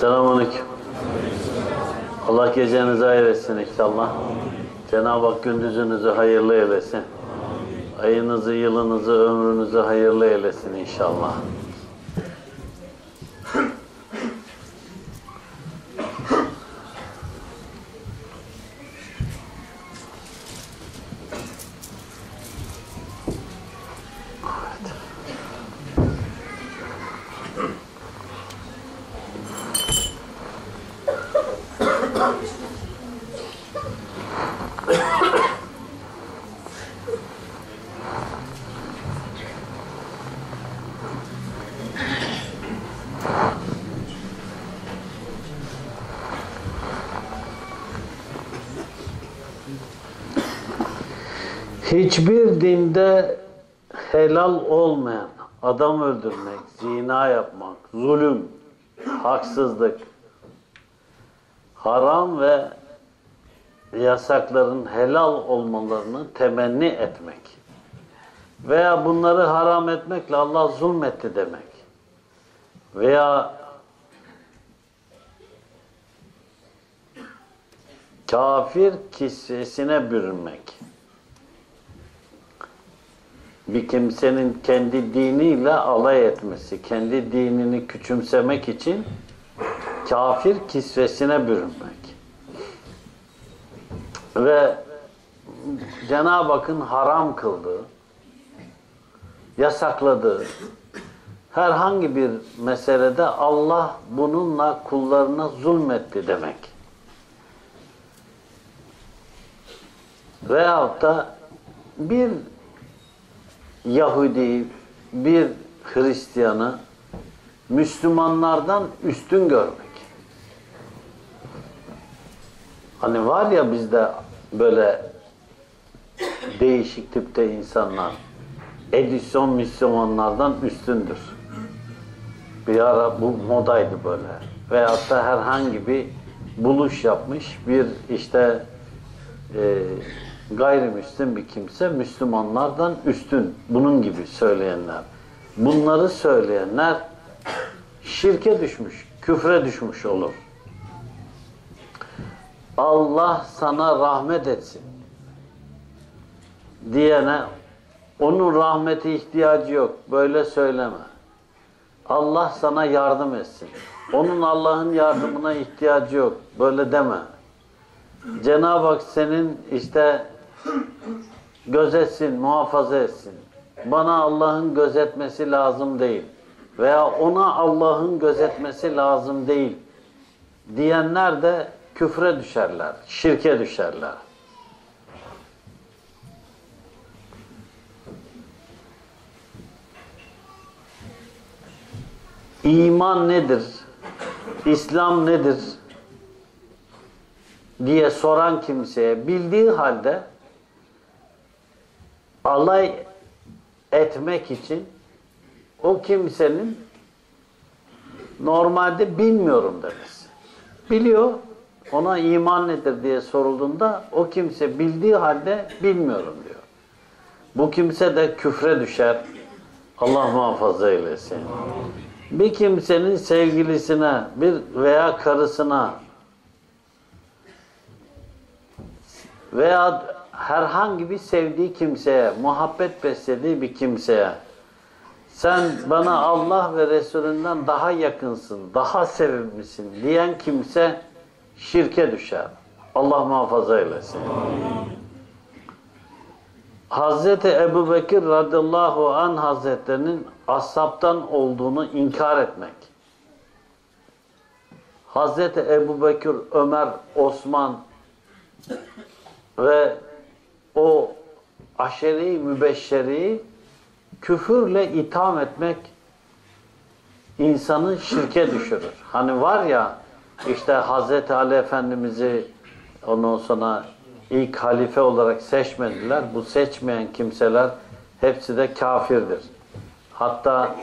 Selamünaleyküm. Allah gecenizi hayır etsin inşallah. Cenab-ı Hak gündüzünüzü hayırlı eylesin. Ayınızı, yılınızı, ömrünüzü hayırlı eylesin inşallah. Hiçbir dinde helal olmayan adam öldürmek, zina yapmak, zulüm, haksızlık, haram ve yasakların helal olmalarını temenni etmek veya bunları haram etmekle Allah zulmetti demek veya kafir kisvesine bürünmek bir kimsenin kendi diniyle alay etmesi, kendi dinini küçümsemek için kafir kisvesine bürünmek. Ve Cenab-ı Hakk'ın haram kıldığı, yasakladığı herhangi bir meselede Allah bununla kullarına zulmetti demek. Veyahut da bir Yahudi, bir Hristiyanı Müslümanlardan üstün görmek. Hani var ya bizde böyle değişik tipte insanlar. Edison Müslümanlardan üstündür. Bir ara bu modaydı böyle. Veyahut da herhangi bir buluş yapmış bir işte e, gayrimüslim bir kimse Müslümanlardan üstün. Bunun gibi söyleyenler. Bunları söyleyenler şirke düşmüş, küfre düşmüş olur. Allah sana rahmet etsin diyene onun rahmeti ihtiyacı yok. Böyle söyleme. Allah sana yardım etsin. Onun Allah'ın yardımına ihtiyacı yok. Böyle deme. Cenab-ı Hak senin işte gözetsin, muhafaza etsin. Bana Allah'ın gözetmesi lazım değil. Veya ona Allah'ın gözetmesi lazım değil. Diyenler de küfre düşerler, şirke düşerler. İman nedir? İslam nedir? diye soran kimseye bildiği halde alay etmek için o kimsenin normalde bilmiyorum demesi. Biliyor, ona iman nedir diye sorulduğunda o kimse bildiği halde bilmiyorum diyor. Bu kimse de küfre düşer. Allah muhafaza eylesin. Bir kimsenin sevgilisine bir veya karısına veya herhangi bir sevdiği kimseye, muhabbet beslediği bir kimseye sen bana Allah ve Resulünden daha yakınsın, daha sevimlisin diyen kimse şirke düşer. Allah muhafaza eylesin. Hazreti Ebu Bekir radıyallahu an hazretlerinin ashabtan olduğunu inkar etmek. Hazreti Ebu Bekir, Ömer, Osman ve o aşeri mübeşşeri küfürle itham etmek insanı şirke düşürür. Hani var ya işte Hazreti Ali Efendimiz'i ondan sonra ilk halife olarak seçmediler. Bu seçmeyen kimseler hepsi de kafirdir. Hatta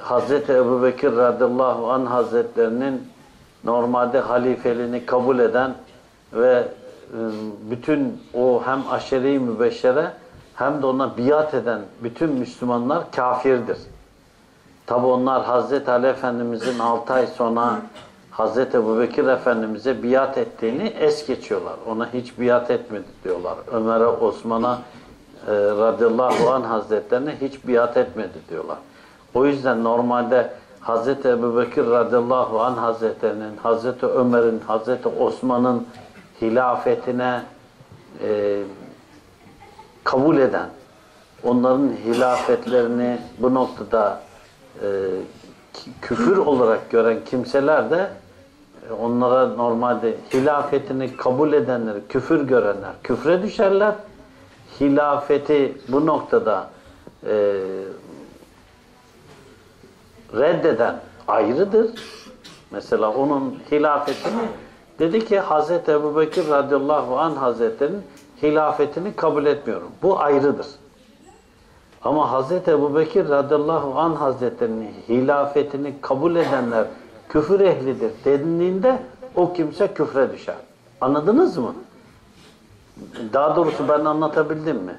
Hazreti Ebu Bekir radıyallahu anh hazretlerinin normalde halifeliğini kabul eden ve bütün o hem aşeri mübeşşere hem de ona biat eden bütün Müslümanlar kafirdir. Tabi onlar Hazreti Ali Efendimizin 6 ay sonra Hazreti Ebubekir Efendimiz'e biat ettiğini es geçiyorlar. Ona hiç biat etmedi diyorlar. Ömer'e, Osman'a e, radıyallahu anh hazretlerine hiç biat etmedi diyorlar. O yüzden normalde Hazreti Ebubekir radıyallahu anh hazretlerinin, Hazreti Ömer'in, Hazreti Osman'ın hilafetine e, kabul eden, onların hilafetlerini bu noktada e, küfür olarak gören kimseler de e, onlara normalde hilafetini kabul edenleri, küfür görenler küfre düşerler. Hilafeti bu noktada e, reddeden ayrıdır. Mesela onun hilafetini dedi ki Hazreti Ebubekir radıyallahu anh hazretlerinin hilafetini kabul etmiyorum. Bu ayrıdır. Ama Hazreti Ebubekir radıyallahu anh hazretlerinin hilafetini kabul edenler küfür ehlidir denildiğinde o kimse küfre düşer. Anladınız mı? Daha doğrusu ben anlatabildim mi?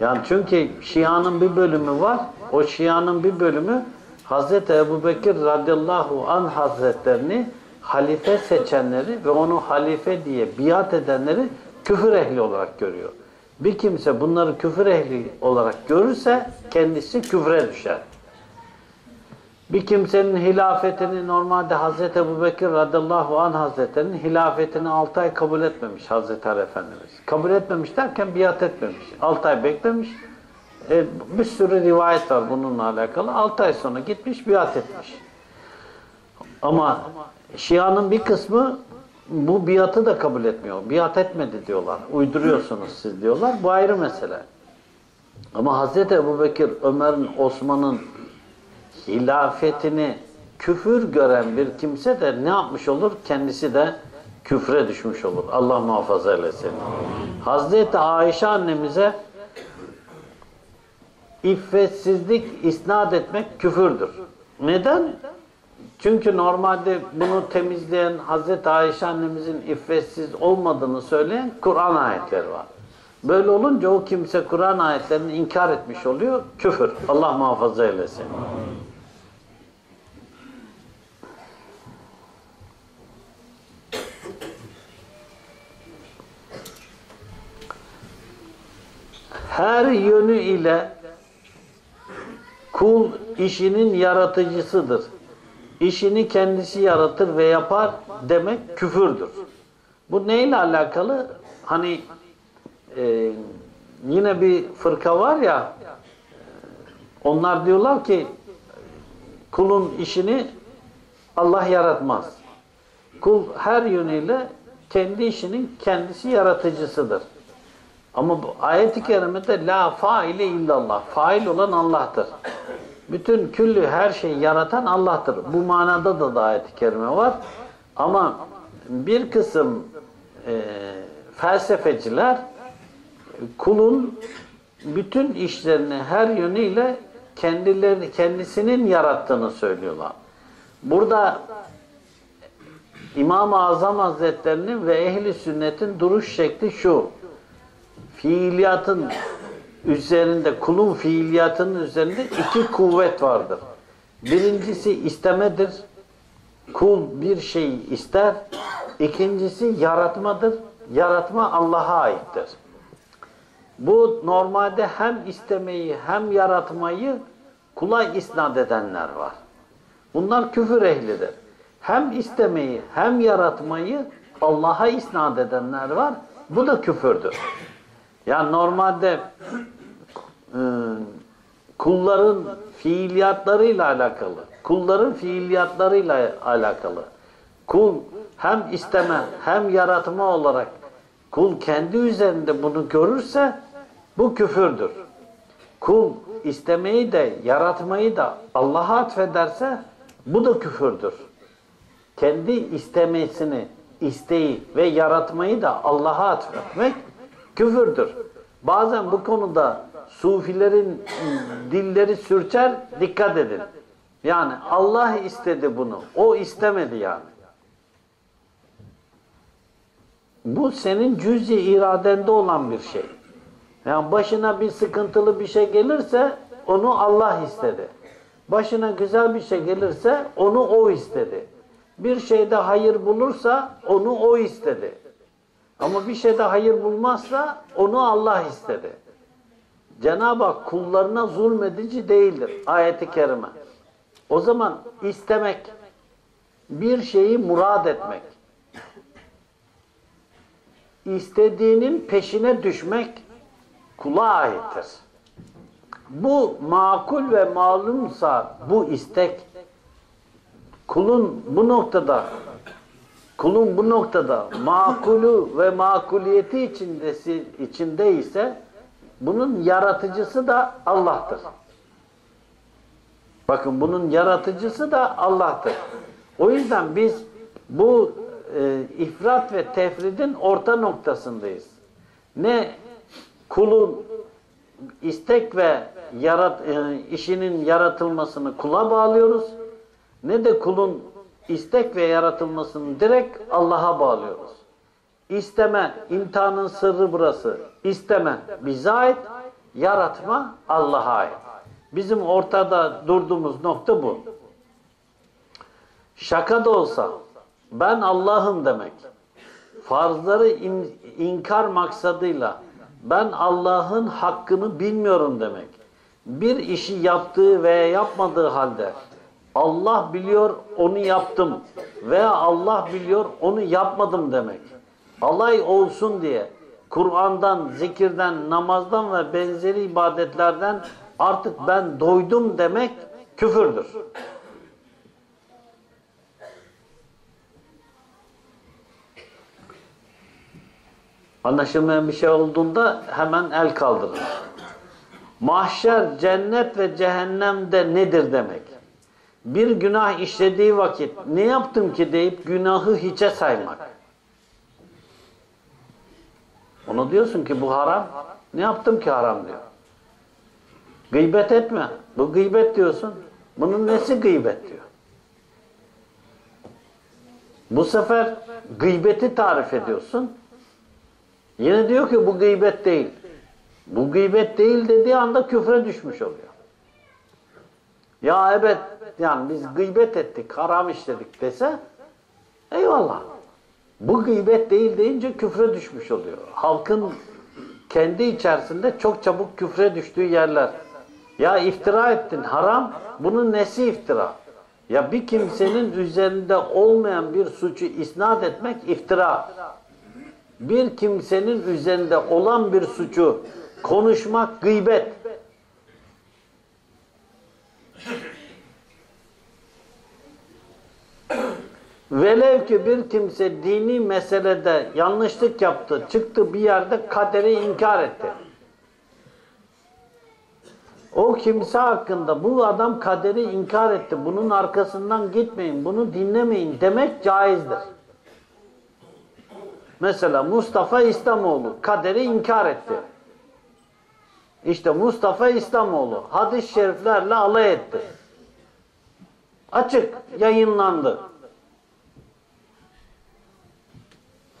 Yani çünkü Şia'nın bir bölümü var. O Şia'nın bir bölümü Hazreti Ebubekir radıyallahu anh hazretlerini halife seçenleri ve onu halife diye biat edenleri küfür ehli olarak görüyor. Bir kimse bunları küfür ehli olarak görürse kendisi küfre düşer. Bir kimsenin hilafetini normalde Hazreti Ebubekir radıyallahu anh hazretlerinin hilafetini 6 ay kabul etmemiş Hazreti Ali Efendimiz. Kabul etmemiş derken biat etmemiş. 6 ay beklemiş. E, bir sürü rivayet var bununla alakalı. 6 ay sonra gitmiş biat etmiş. Ama Şia'nın bir kısmı bu biatı da kabul etmiyor. Biat etmedi diyorlar. Uyduruyorsunuz siz diyorlar. Bu ayrı mesele. Ama Hazreti Ebubekir, Ömer'in, Osman'ın hilafetini küfür gören bir kimse de ne yapmış olur? Kendisi de küfre düşmüş olur. Allah muhafaza eylesin. Hazreti Ayşe annemize iffetsizlik isnat etmek küfürdür. Neden? Çünkü normalde bunu temizleyen Hazreti Ayşe annemizin iffetsiz olmadığını söyleyen Kur'an ayetleri var. Böyle olunca o kimse Kur'an ayetlerini inkar etmiş oluyor. Küfür. Allah muhafaza eylesin. Her yönü ile kul işinin yaratıcısıdır. İşini kendisi yaratır ve yapar demek küfürdür. Bu neyle alakalı? Hani e, yine bir fırka var ya onlar diyorlar ki kulun işini Allah yaratmaz. Kul her yönüyle kendi işinin kendisi yaratıcısıdır. Ama bu ayet-i kerimede la faile illallah. Fail olan Allah'tır. Bütün küllü her şeyi yaratan Allah'tır. Bu manada da, da ayet-i kerime var. Ama bir kısım e, felsefeciler kulun bütün işlerini her yönüyle kendileri kendisinin yarattığını söylüyorlar. Burada İmam-ı Azam Hazretlerinin ve ehli sünnetin duruş şekli şu. Fiiliyatın üzerinde, kulun fiiliyatının üzerinde iki kuvvet vardır. Birincisi istemedir. Kul bir şeyi ister. İkincisi yaratmadır. Yaratma Allah'a aittir. Bu normalde hem istemeyi hem yaratmayı kula isnat edenler var. Bunlar küfür ehlidir. Hem istemeyi hem yaratmayı Allah'a isnat edenler var. Bu da küfürdür. Yani normalde e, kulların fiiliyatlarıyla alakalı, kulların fiiliyatlarıyla alakalı. Kul hem isteme hem yaratma olarak kul kendi üzerinde bunu görürse bu küfürdür. Kul istemeyi de yaratmayı da Allah'a atfederse bu da küfürdür. Kendi istemesini, isteği ve yaratmayı da Allah'a atfetmek küfürdür. Bazen bu konuda sufilerin dilleri sürçer, dikkat edin. Yani Allah istedi bunu, o istemedi yani. Bu senin cüz-i iradende olan bir şey. Yani başına bir sıkıntılı bir şey gelirse onu Allah istedi. Başına güzel bir şey gelirse onu o istedi. Bir şeyde hayır bulursa onu o istedi. Ama bir şeyde hayır bulmazsa onu Allah istedi. Cenab-ı Hak kullarına zulmedici değildir. Ayeti kerime. O zaman istemek, bir şeyi murad etmek, istediğinin peşine düşmek kula aittir. Bu makul ve malumsa bu istek kulun bu noktada kulun bu noktada makulu ve makuliyeti içindesi içinde ise bunun yaratıcısı da Allah'tır. Bakın bunun yaratıcısı da Allah'tır. O yüzden biz bu e, ifrat ve tefridin orta noktasındayız. Ne kulun istek ve yarat, e, işinin yaratılmasını kula bağlıyoruz ne de kulun istek ve yaratılmasını direkt Allah'a bağlıyoruz. İsteme, imtihanın sırrı burası. İsteme bize ait, yaratma Allah'a ait. Bizim ortada durduğumuz nokta bu. Şaka da olsa ben Allah'ım demek, farzları in, inkar maksadıyla ben Allah'ın hakkını bilmiyorum demek. Bir işi yaptığı veya yapmadığı halde Allah biliyor onu yaptım veya Allah biliyor onu yapmadım demek. Alay olsun diye Kur'an'dan, zikirden, namazdan ve benzeri ibadetlerden artık ben doydum demek küfürdür. Anlaşılmayan bir şey olduğunda hemen el kaldırır. Mahşer, cennet ve cehennemde nedir demek? Bir günah işlediği vakit ne yaptım ki deyip günahı hiçe saymak. Ona diyorsun ki bu haram. Ne yaptım ki haram diyor. Gıybet etme. Bu gıybet diyorsun. Bunun nesi gıybet diyor. Bu sefer gıybeti tarif ediyorsun. Yine diyor ki bu gıybet değil. Bu gıybet değil dediği anda küfre düşmüş oluyor. Ya evet yani biz gıybet ettik, haram işledik dese eyvallah. Bu gıybet değil deyince küfre düşmüş oluyor. Halkın kendi içerisinde çok çabuk küfre düştüğü yerler. Ya iftira ettin haram, bunun nesi iftira? Ya bir kimsenin üzerinde olmayan bir suçu isnat etmek iftira. Bir kimsenin üzerinde olan bir suçu konuşmak gıybet. Velev ki bir kimse dini meselede yanlışlık yaptı, çıktı bir yerde kaderi inkar etti. O kimse hakkında bu adam kaderi inkar etti, bunun arkasından gitmeyin, bunu dinlemeyin demek caizdir. Mesela Mustafa İslamoğlu kaderi inkar etti. İşte Mustafa İslamoğlu hadis-i şeriflerle alay etti. Açık yayınlandı.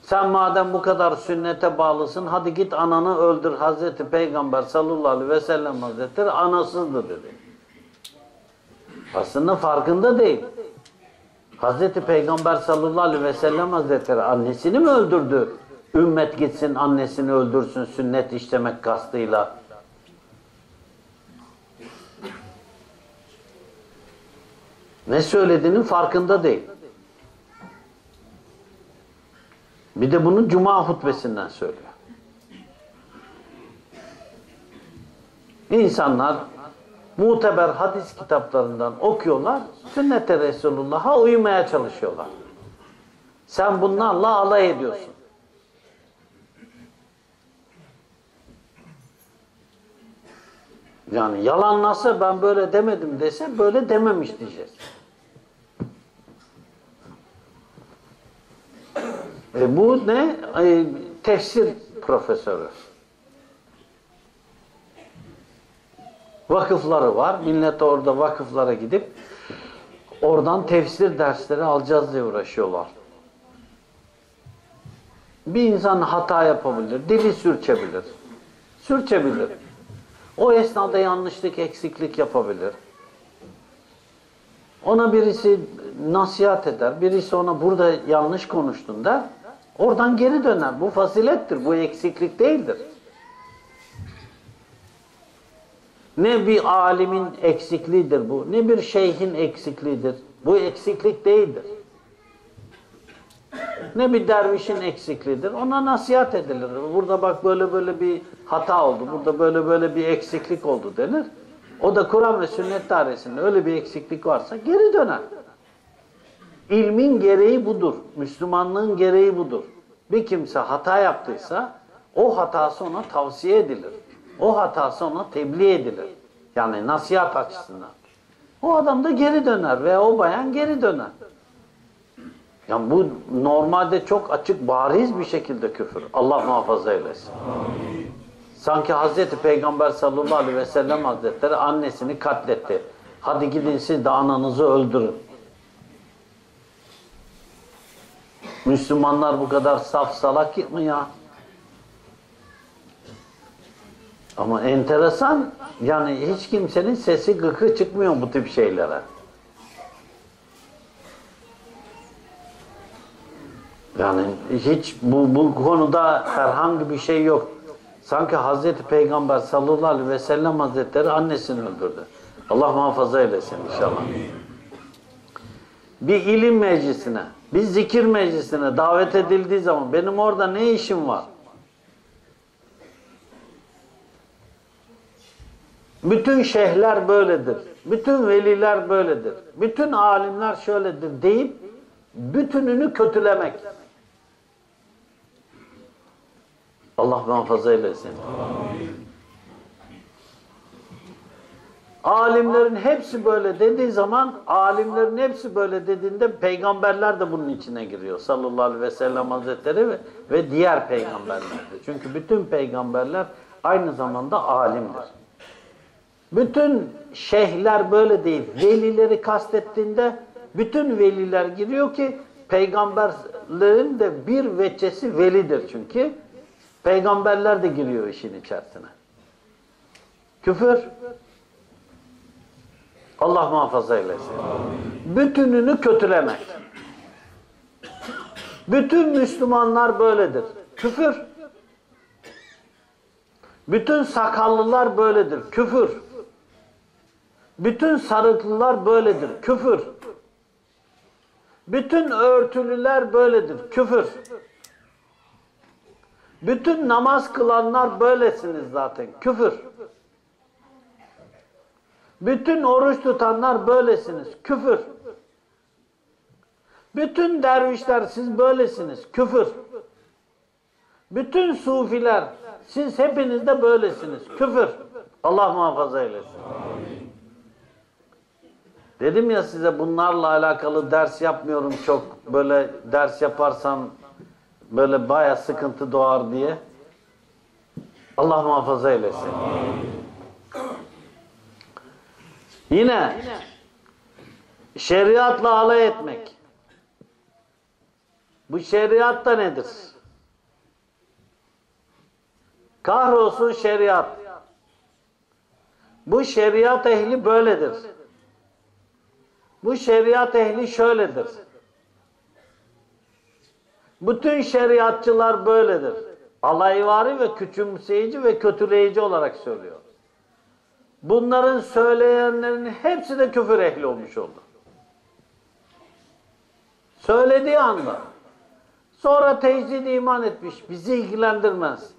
Sen madem bu kadar sünnete bağlısın hadi git ananı öldür Hazreti Peygamber sallallahu aleyhi ve sellem hazretleri anasızdı dedi. Aslında farkında değil. Hazreti Peygamber sallallahu aleyhi ve sellem hazretleri annesini mi öldürdü? Ümmet gitsin annesini öldürsün sünnet işlemek kastıyla. Ne söylediğinin farkında değil. Bir de bunu cuma hutbesinden söylüyor. İnsanlar muteber hadis kitaplarından okuyorlar, sünnet-i Resulullah'a uymaya çalışıyorlar. Sen bunlarla alay ediyorsun. Yani yalanlasa ben böyle demedim dese böyle dememiş diyeceğiz. E bu ne? E, tefsir profesörü. Vakıfları var. Millet orada vakıflara gidip oradan tefsir dersleri alacağız diye uğraşıyorlar. Bir insan hata yapabilir, dili sürçebilir. Sürçebilir. O esnada yanlışlık, eksiklik yapabilir. Ona birisi nasihat eder, birisi ona burada yanlış konuştun der. Oradan geri döner. Bu fazilettir, bu eksiklik değildir. Ne bir alimin eksikliğidir bu, ne bir şeyhin eksikliğidir. Bu eksiklik değildir. Ne bir dervişin eksikliğidir. Ona nasihat edilir. Burada bak böyle böyle bir hata oldu. Burada böyle böyle bir eksiklik oldu denir. O da Kur'an ve sünnet dairesinde öyle bir eksiklik varsa geri döner. İlmin gereği budur. Müslümanlığın gereği budur. Bir kimse hata yaptıysa o hatası ona tavsiye edilir. O hatası ona tebliğ edilir. Yani nasihat açısından. O adam da geri döner veya o bayan geri döner. Yani bu normalde çok açık, bariz bir şekilde küfür. Allah muhafaza eylesin. Sanki Hazreti Peygamber sallallahu aleyhi ve sellem hazretleri annesini katletti. Hadi gidin siz de ananızı öldürün. Müslümanlar bu kadar saf salak mı ya? Ama enteresan yani hiç kimsenin sesi gıkı çıkmıyor bu tip şeylere. Yani hiç bu, bu konuda herhangi bir şey yok. Sanki Hazreti Peygamber sallallahu aleyhi ve sellem hazretleri annesini öldürdü. Allah muhafaza eylesin inşallah. Bir ilim meclisine, bir zikir meclisine davet edildiği zaman benim orada ne işim var? Bütün şeyhler böyledir. Bütün veliler böyledir. Bütün alimler şöyledir deyip bütününü kötülemek. Allah muhafaza eylesin. Alimlerin hepsi böyle dediği zaman, alimlerin hepsi böyle dediğinde peygamberler de bunun içine giriyor. Sallallahu aleyhi ve sellem hazretleri ve, ve diğer peygamberler de. Çünkü bütün peygamberler aynı zamanda alimdir. Bütün şeyhler böyle değil. Velileri kastettiğinde bütün veliler giriyor ki peygamberlerin de bir veçesi velidir çünkü. Peygamberler de giriyor işin içerisine. Küfür. Allah muhafaza eylesin. Bütününü kötülemek. Bütün Müslümanlar böyledir. Küfür. Bütün sakallılar böyledir. Küfür. Bütün sarıklılar böyledir. Küfür. Bütün örtülüler böyledir. Küfür. Bütün namaz kılanlar böylesiniz zaten. Küfür. Bütün oruç tutanlar böylesiniz. Küfür. Bütün dervişler siz böylesiniz. Küfür. Bütün sufiler siz hepiniz de böylesiniz. Küfür. Allah muhafaza eylesin. Dedim ya size bunlarla alakalı ders yapmıyorum çok. Böyle ders yaparsam böyle baya sıkıntı doğar diye. Allah muhafaza eylesin. Yine şeriatla alay etmek. Bu şeriat da nedir? Kahrolsun şeriat. Bu şeriat ehli böyledir. Bu şeriat ehli şöyledir. Bütün şeriatçılar böyledir. Alayvari ve küçümseyici ve kötüleyici olarak söylüyor. Bunların söyleyenlerin hepsi de küfür ehli olmuş oldu. Söylediği anda. Sonra tecdid iman etmiş. Bizi ilgilendirmez.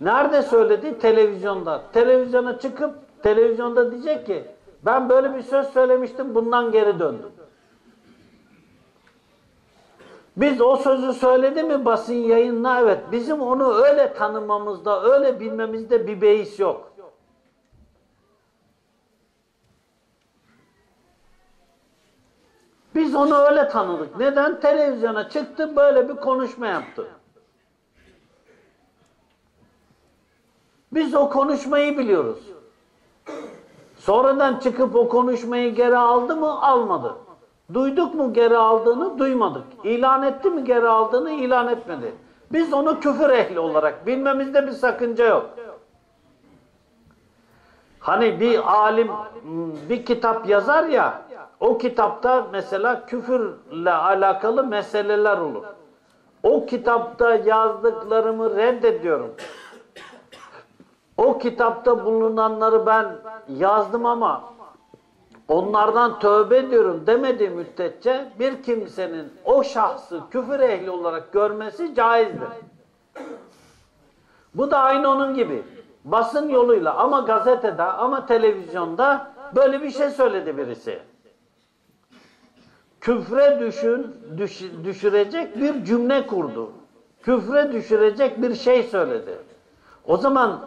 Nerede söyledi? Televizyonda. Televizyona çıkıp televizyonda diyecek ki ben böyle bir söz söylemiştim bundan geri döndüm. Biz o sözü söyledi mi basın yayınla evet. Bizim onu öyle tanımamızda, öyle bilmemizde bir beis yok. Biz onu öyle tanıdık. Neden? Televizyona çıktı böyle bir konuşma yaptı. Biz o konuşmayı biliyoruz. Sonradan çıkıp o konuşmayı geri aldı mı? Almadı. Duyduk mu geri aldığını? Duymadık. İlan etti mi geri aldığını? İlan etmedi. Biz onu küfür ehli olarak bilmemizde bir sakınca yok. Hani bir alim bir kitap yazar ya, o kitapta mesela küfürle alakalı meseleler olur. O kitapta yazdıklarımı reddediyorum. O kitapta bulunanları ben yazdım ama onlardan tövbe ediyorum demediği müddetçe bir kimsenin o şahsı küfür ehli olarak görmesi caizdir. Bu da aynı onun gibi. Basın yoluyla ama gazetede ama televizyonda böyle bir şey söyledi birisi. Küfre düşün, düş, düşürecek bir cümle kurdu. Küfre düşürecek bir şey söyledi. O zaman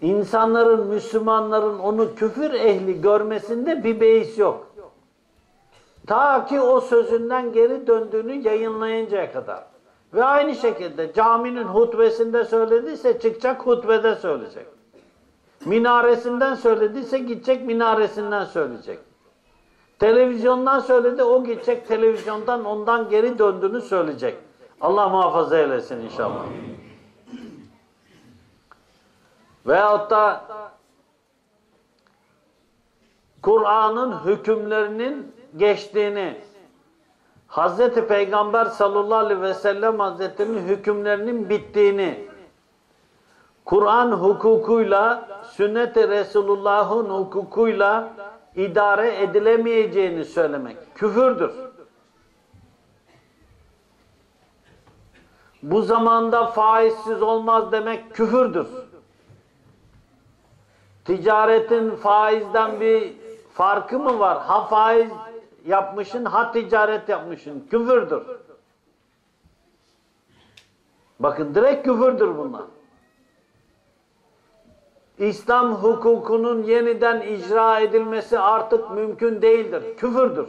insanların, Müslümanların onu küfür ehli görmesinde bir beis yok. Ta ki o sözünden geri döndüğünü yayınlayıncaya kadar. Ve aynı şekilde caminin hutbesinde söylediyse çıkacak hutbede söyleyecek. Minaresinden söylediyse gidecek minaresinden söyleyecek. Televizyondan söyledi o gidecek televizyondan ondan geri döndüğünü söyleyecek. Allah muhafaza eylesin inşallah. Veyahut da Kur'an'ın hükümlerinin geçtiğini Hazreti Peygamber sallallahu aleyhi ve sellem Hazretleri'nin hükümlerinin bittiğini Kur'an hukukuyla sünnet-i Resulullah'ın hukukuyla idare edilemeyeceğini söylemek küfürdür. Bu zamanda faizsiz olmaz demek küfürdür. Ticaretin faizden bir farkı mı var? Ha faiz yapmışın, ha ticaret yapmışın. Küfürdür. Bakın direkt küfürdür bunlar. İslam hukukunun yeniden icra edilmesi artık mümkün değildir. Küfürdür.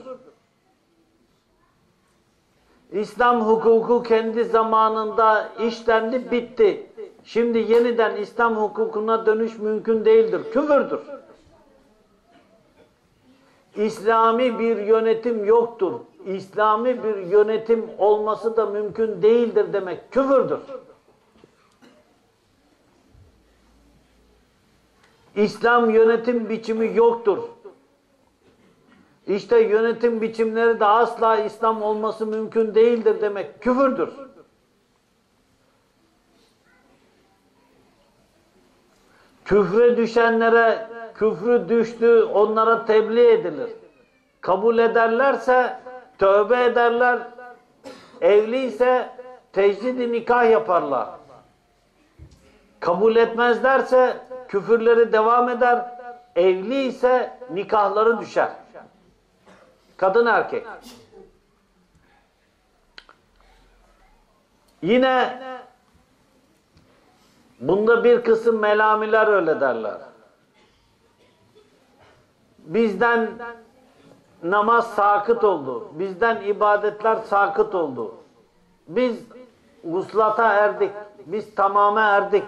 İslam hukuku kendi zamanında işlendi, bitti. Şimdi yeniden İslam hukukuna dönüş mümkün değildir. Küfürdür. İslami bir yönetim yoktur. İslami bir yönetim olması da mümkün değildir demek küfürdür. İslam yönetim biçimi yoktur. İşte yönetim biçimleri de asla İslam olması mümkün değildir demek küfürdür. Küfre düşenlere küfrü düştü onlara tebliğ edilir. Kabul ederlerse tövbe ederler. Evli ise tecdidi nikah yaparlar. Kabul etmezlerse küfürleri devam eder. Evli ise nikahları düşer. Kadın erkek. Yine bunda bir kısım melamiler öyle derler. Bizden namaz sakıt oldu. Bizden ibadetler sakıt oldu. Biz vuslata erdik. Biz tamama erdik.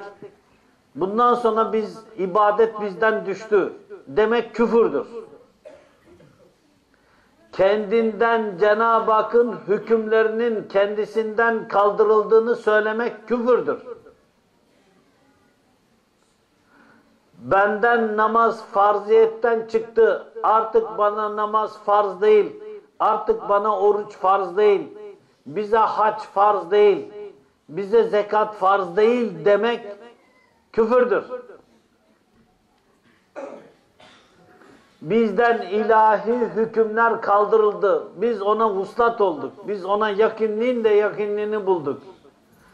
Bundan sonra biz ibadet bizden düştü. Demek küfürdür. Kendinden Cenab-ı Hakk'ın hükümlerinin kendisinden kaldırıldığını söylemek küfürdür. Benden namaz farziyetten çıktı. Artık bana namaz farz değil. Artık bana oruç farz değil. Bize hac farz değil. Bize zekat farz değil demek küfürdür. Bizden ilahi hükümler kaldırıldı. Biz ona vuslat olduk. Biz ona yakınlığın de yakınlığını bulduk.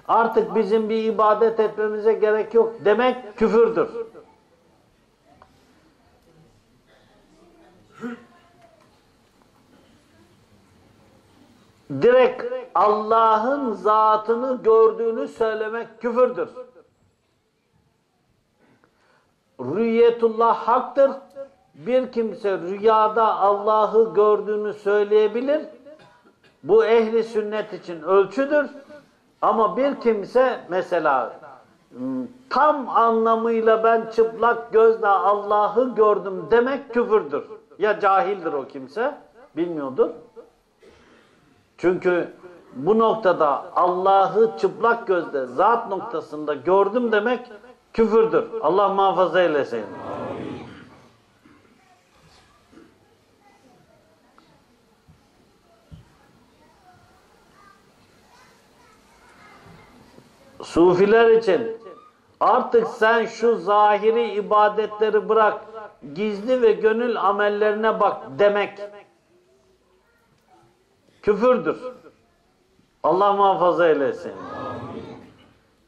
Artık bizim bir ibadet etmemize gerek yok demek küfürdür. Direkt Allah'ın zatını gördüğünü söylemek küfürdür. Rüyetullah haktır. Bir kimse rüyada Allah'ı gördüğünü söyleyebilir. Bu ehli sünnet için ölçüdür. Ama bir kimse mesela tam anlamıyla ben çıplak gözle Allah'ı gördüm demek küfürdür. Ya cahildir o kimse, bilmiyordur. Çünkü bu noktada Allah'ı çıplak gözle zat noktasında gördüm demek küfürdür. Allah muhafaza eylesin. Sufiler için artık sen şu zahiri ibadetleri bırak, gizli ve gönül amellerine bak demek küfürdür. Allah muhafaza eylesin.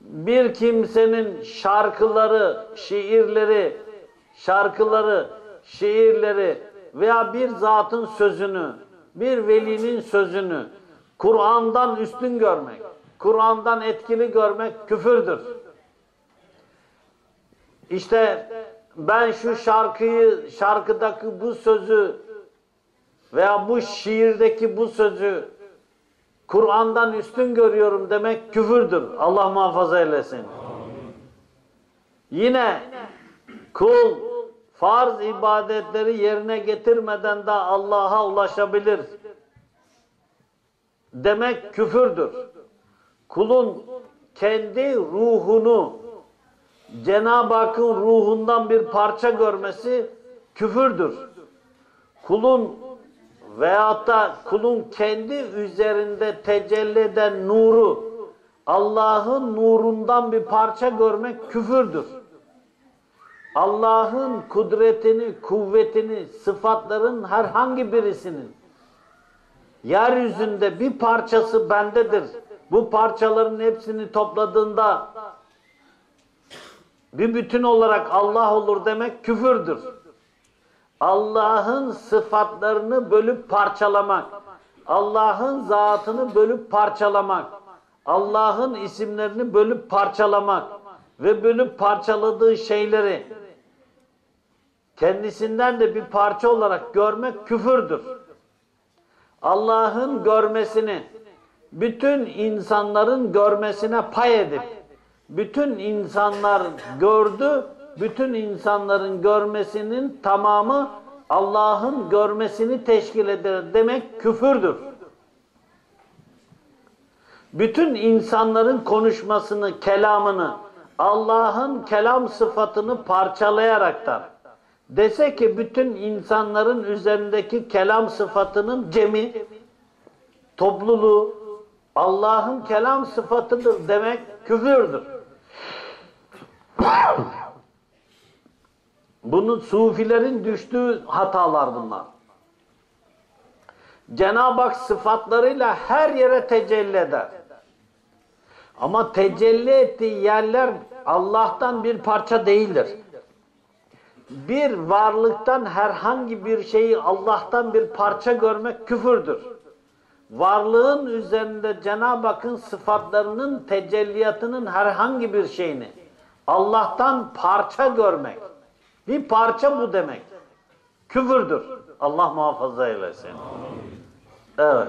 Bir kimsenin şarkıları, şiirleri, şarkıları, şiirleri veya bir zatın sözünü, bir velinin sözünü Kur'an'dan üstün görmek, Kur'an'dan etkili görmek küfürdür. İşte ben şu şarkıyı, şarkıdaki bu sözü veya bu şiirdeki bu sözü Kur'an'dan üstün görüyorum demek küfürdür. Allah muhafaza eylesin. Yine kul farz ibadetleri yerine getirmeden de Allah'a ulaşabilir. Demek küfürdür. Kulun kendi ruhunu Cenab-ı Hakk'ın ruhundan bir parça görmesi küfürdür. Kulun veyahut da kulun kendi üzerinde tecelli eden nuru Allah'ın nurundan bir parça görmek küfürdür. Allah'ın kudretini, kuvvetini, sıfatların herhangi birisinin yeryüzünde bir parçası bendedir. Bu parçaların hepsini topladığında bir bütün olarak Allah olur demek küfürdür. Allah'ın sıfatlarını bölüp parçalamak, Allah'ın zatını bölüp parçalamak, Allah'ın isimlerini bölüp parçalamak ve bölüp parçaladığı şeyleri kendisinden de bir parça olarak görmek küfürdür. Allah'ın görmesini bütün insanların görmesine pay edip bütün insanlar gördü, bütün insanların görmesinin tamamı Allah'ın görmesini teşkil eder demek küfürdür. Bütün insanların konuşmasını, kelamını, Allah'ın kelam sıfatını parçalayaraktan dese ki bütün insanların üzerindeki kelam sıfatının cemi, topluluğu Allah'ın kelam sıfatıdır demek küfürdür. Bunun sufilerin düştüğü hatalar bunlar. Cenab-ı Hak sıfatlarıyla her yere tecelli eder. Ama tecelli ettiği yerler Allah'tan bir parça değildir. Bir varlıktan herhangi bir şeyi Allah'tan bir parça görmek küfürdür. Varlığın üzerinde Cenab-ı Hakk'ın sıfatlarının tecelliyatının herhangi bir şeyini Allah'tan parça görmek. Bir parça bu demek. Küfürdür. Allah muhafaza eylesin. Evet.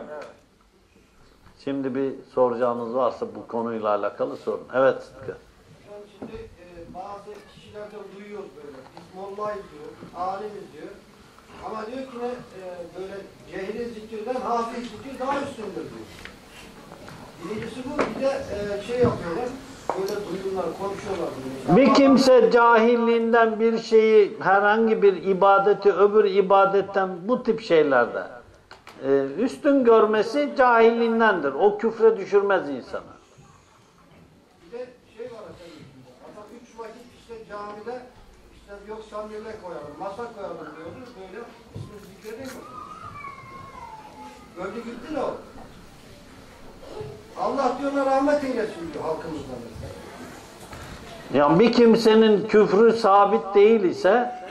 Şimdi bir soracağınız varsa bu konuyla alakalı sorun. Evet Sıtkı. Şimdi e, bazı kişilerde duyuyoruz böyle. İsmullah'ı diyor, alimiz diyor. Ama diyor ki ne, e, böyle cehri zikirden hafif zikir daha üstündür diyor. Birincisi bu, bir de e, şey yapıyorlar, Bir kimse cahilliğinden bir şeyi herhangi bir ibadeti öbür ibadetten bu tip şeylerde e, üstün görmesi cahilliğindendir. O küfre düşürmez insanı. Bir de şey var efendim, adam üç vakit işte camide işte yok sandalye koyalım, masa koyalım diyordu. Böyle ismi zikredemiyor. Öldü gitti de o. Allah diyor rahmet eylesin diyor halkımızdan. Yani bir kimsenin küfrü sabit değil ise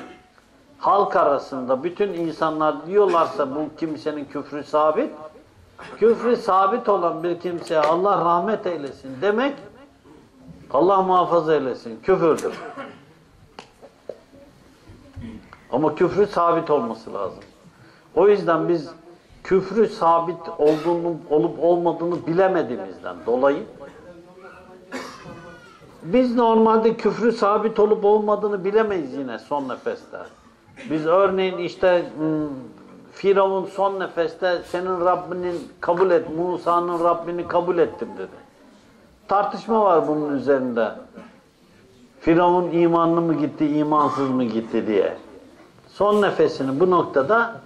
halk arasında bütün insanlar diyorlarsa bu kimsenin küfrü sabit küfrü sabit olan bir kimseye Allah rahmet eylesin demek Allah muhafaza eylesin küfürdür. Ama küfrü sabit olması lazım. O yüzden biz küfrü sabit olduğunu olup olmadığını bilemediğimizden dolayı biz normalde küfrü sabit olup olmadığını bilemeyiz yine son nefeste. Biz örneğin işte hmm, Firavun son nefeste senin Rabbinin kabul et, Musa'nın Rabbini kabul ettim dedi. Tartışma var bunun üzerinde. Firavun imanlı mı gitti, imansız mı gitti diye. Son nefesini bu noktada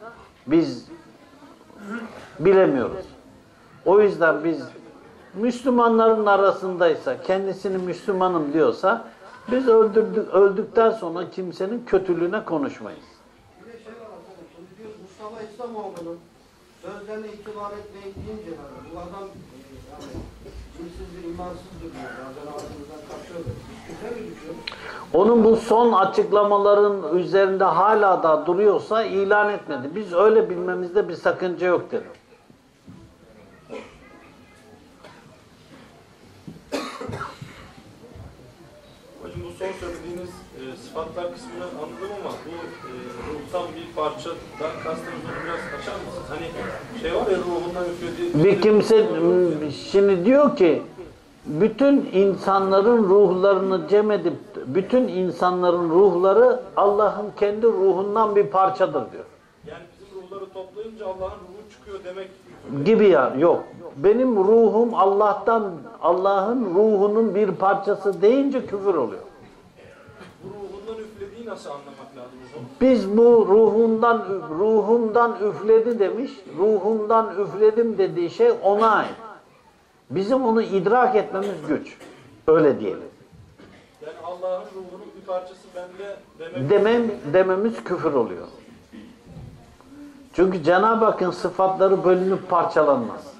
biz bilemiyoruz. O yüzden biz Müslümanların arasındaysa, kendisini Müslümanım diyorsa biz öldürdük, öldükten sonra kimsenin kötülüğüne konuşmayız. Bir de şey var şimdi Mustafa İslamoğlu'nun sözlerine itibar etmeyin deyince bu adam? Onun bu son açıklamaların üzerinde hala da duruyorsa ilan etmedi. Biz öyle bilmemizde bir sakınca yok dedim. Son söylediğiniz e, sıfatlar kısmını anladım ama bu e, ruhtan bir parçadan kastınız onu biraz açar mısınız? Hani şey var ya ruhundan üflediği... Bir kimse şimdi diyor ki bütün insanların ruhlarını cem edip bütün insanların ruhları Allah'ın kendi ruhundan bir parçadır diyor. Yani bizim ruhları toplayınca Allah'ın ruhu çıkıyor demek. Gibi ya yok. Benim ruhum Allah'tan Allah'ın ruhunun bir parçası deyince küfür oluyor. Nasıl anlamak lazım o zaman? Biz bu ruhundan ruhumdan üfledi demiş. Ruhumdan üfledim dediği şey ona ait. Bizim onu idrak etmemiz güç. Öyle diyelim. Yani Allah'ın ruhunun bir parçası bende demek. Demem, dememiz küfür oluyor. Çünkü Cenab-ı Hakk'ın sıfatları bölünüp parçalanmaz.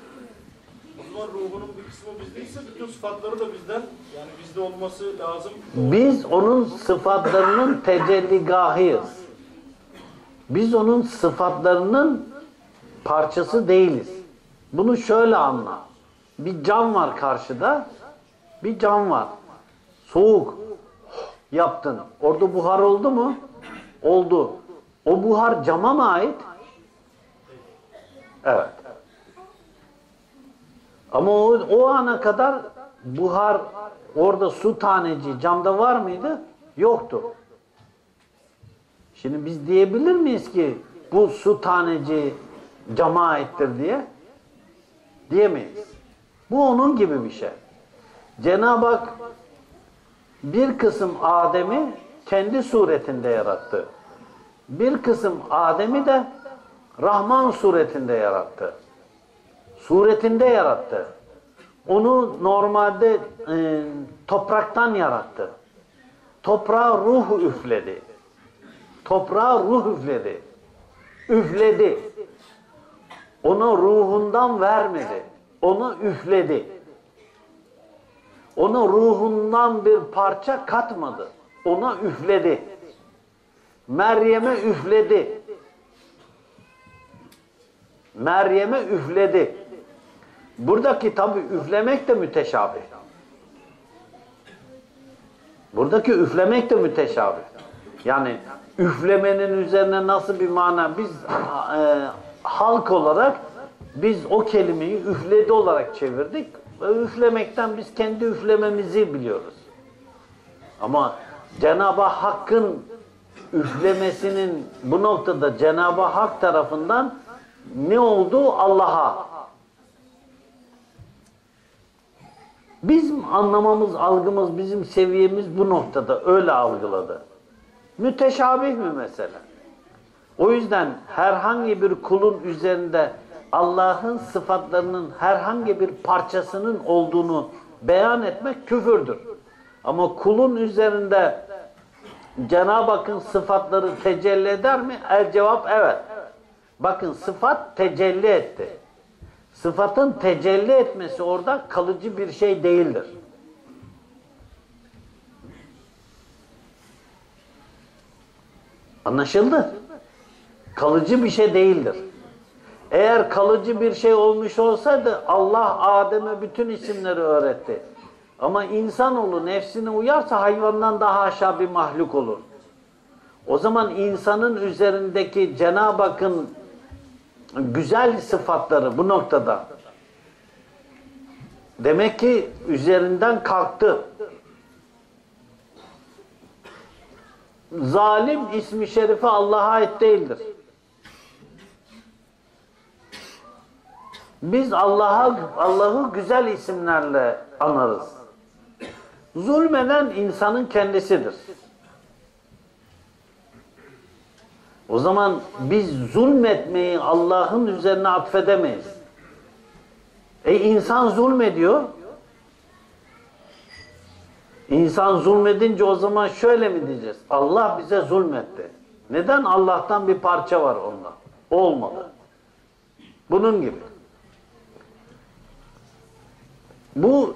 O zaman ruhunun bir bizdeyse bütün sıfatları da bizden. Yani bizde olması lazım. Biz onun sıfatlarının tecelligahıyız. Biz onun sıfatlarının parçası değiliz. Bunu şöyle anla. Bir cam var karşıda. Bir cam var. Soğuk. Yaptın. Orada buhar oldu mu? Oldu. O buhar cama mı ait? Evet. Ama o, o ana kadar buhar orada su taneci camda var mıydı? Yoktu. Şimdi biz diyebilir miyiz ki bu su taneci cama aittir diye? Diyemeyiz. Bu onun gibi bir şey. Cenab-ı Hak bir kısım Adem'i kendi suretinde yarattı. Bir kısım Adem'i de Rahman suretinde yarattı. Suretinde yarattı. Onu normalde e, topraktan yarattı. Toprağa ruh üfledi. Toprağa ruh üfledi. Üfledi. Ona ruhundan vermedi. Ona üfledi. Ona ruhundan bir parça katmadı. Ona üfledi. Meryem'e üfledi. Meryem'e üfledi. Buradaki tabi üflemek de müteşabih. Buradaki üflemek de müteşabih. Yani üflemenin üzerine nasıl bir mana biz e, halk olarak biz o kelimeyi üfledi olarak çevirdik ve üflemekten biz kendi üflememizi biliyoruz. Ama Cenab-ı Hakk'ın üflemesinin bu noktada Cenab-ı Hak tarafından ne olduğu Allah'a. Bizim anlamamız, algımız, bizim seviyemiz bu noktada öyle algıladı. Müteşabih mi mesela? O yüzden herhangi bir kulun üzerinde Allah'ın sıfatlarının herhangi bir parçasının olduğunu beyan etmek küfürdür. Ama kulun üzerinde Cenab-ı Hakk'ın sıfatları tecelli eder mi? El cevap evet. Bakın sıfat tecelli etti. Sıfatın tecelli etmesi orada kalıcı bir şey değildir. Anlaşıldı? Kalıcı bir şey değildir. Eğer kalıcı bir şey olmuş olsaydı Allah Adem'e bütün isimleri öğretti. Ama insanoğlu nefsine uyarsa hayvandan daha aşağı bir mahluk olur. O zaman insanın üzerindeki Cenab-ı Hakk'ın güzel sıfatları bu noktada demek ki üzerinden kalktı. Zalim ismi şerifi Allah'a ait değildir. Biz Allah'a Allah'ı güzel isimlerle anarız. Zulmeden insanın kendisidir. O zaman biz zulmetmeyi Allah'ın üzerine atfedemeyiz. E insan zulmediyor. İnsan zulmedince o zaman şöyle mi diyeceğiz? Allah bize zulmetti. Neden? Allah'tan bir parça var onda. Olmadı. Bunun gibi. Bu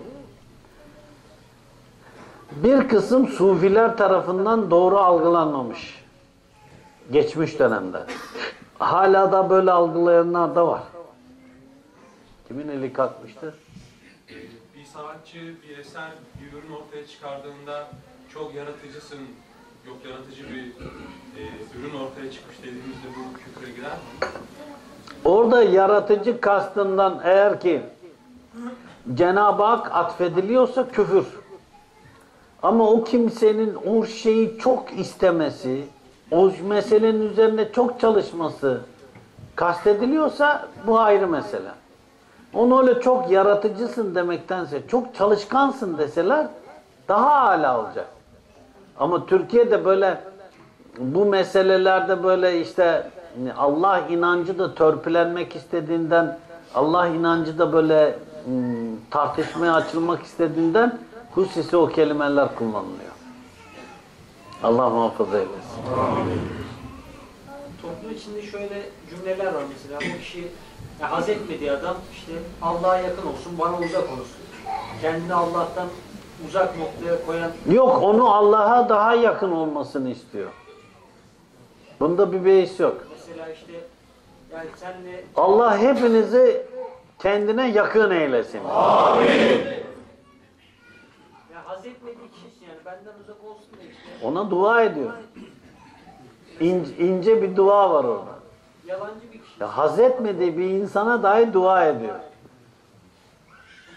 bir kısım sufiler tarafından doğru algılanmamış. Geçmiş dönemde. Hala da böyle algılayanlar da var. Kimin eli kalkmıştı? bir sanatçı bir eser, bir ürün ortaya çıkardığında çok yaratıcısın, yok yaratıcı bir e, ürün ortaya çıkmış dediğimizde bu küfre girer mi? Orada yaratıcı kastından eğer ki Cenab-ı Hak atfediliyorsa küfür. Ama o kimsenin o şeyi çok istemesi, o meselenin üzerinde çok çalışması kastediliyorsa bu ayrı mesele. Onu öyle çok yaratıcısın demektense çok çalışkansın deseler daha âlâ olacak. Ama Türkiye'de böyle bu meselelerde böyle işte Allah inancı da törpülenmek istediğinden Allah inancı da böyle hmm, tartışmaya açılmak istediğinden hususi o kelimeler kullanılıyor. Allah muhafaza eylesin. Toplum içinde şöyle cümleler var mesela. O kişi ya haz etmediği adam işte Allah'a yakın olsun, bana uzak olsun. Kendini Allah'tan uzak noktaya koyan Yok onu Allah'a daha yakın olmasını istiyor. Bunda bir beis yok. mesela işte yani senle Allah hepinizi kendine yakın eylesin. ya benden uzak olsun da işte Ona dua ediyor. İnce, ince bir dua var orada. yalancı bir kişi, Ya haz etmediği bir insana dahi dua ediyor.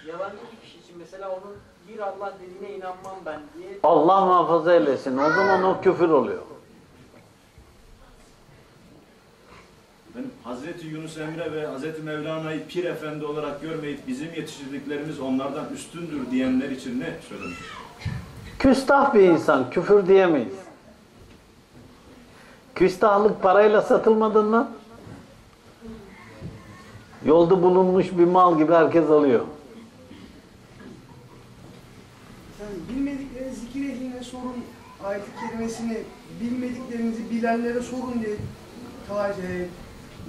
yalancı bir kişi için mesela onun bir Allah dediğine inanmam ben diye Allah muhafaza eylesin. O zaman o küfür oluyor. Benim Hazreti Yunus Emre ve Hazreti Mevlana'yı pir efendi olarak görmeyip bizim yetiştirdiklerimiz onlardan üstündür diyenler için ne söylemek? Küstah bir insan. Küfür diyemeyiz. Küstahlık parayla satılmadın mı? Yolda bulunmuş bir mal gibi herkes alıyor. Sen bilmedikleri zikir ehline sorun ayet-i kerimesini bilmediklerinizi bilenlere sorun diye ta, e,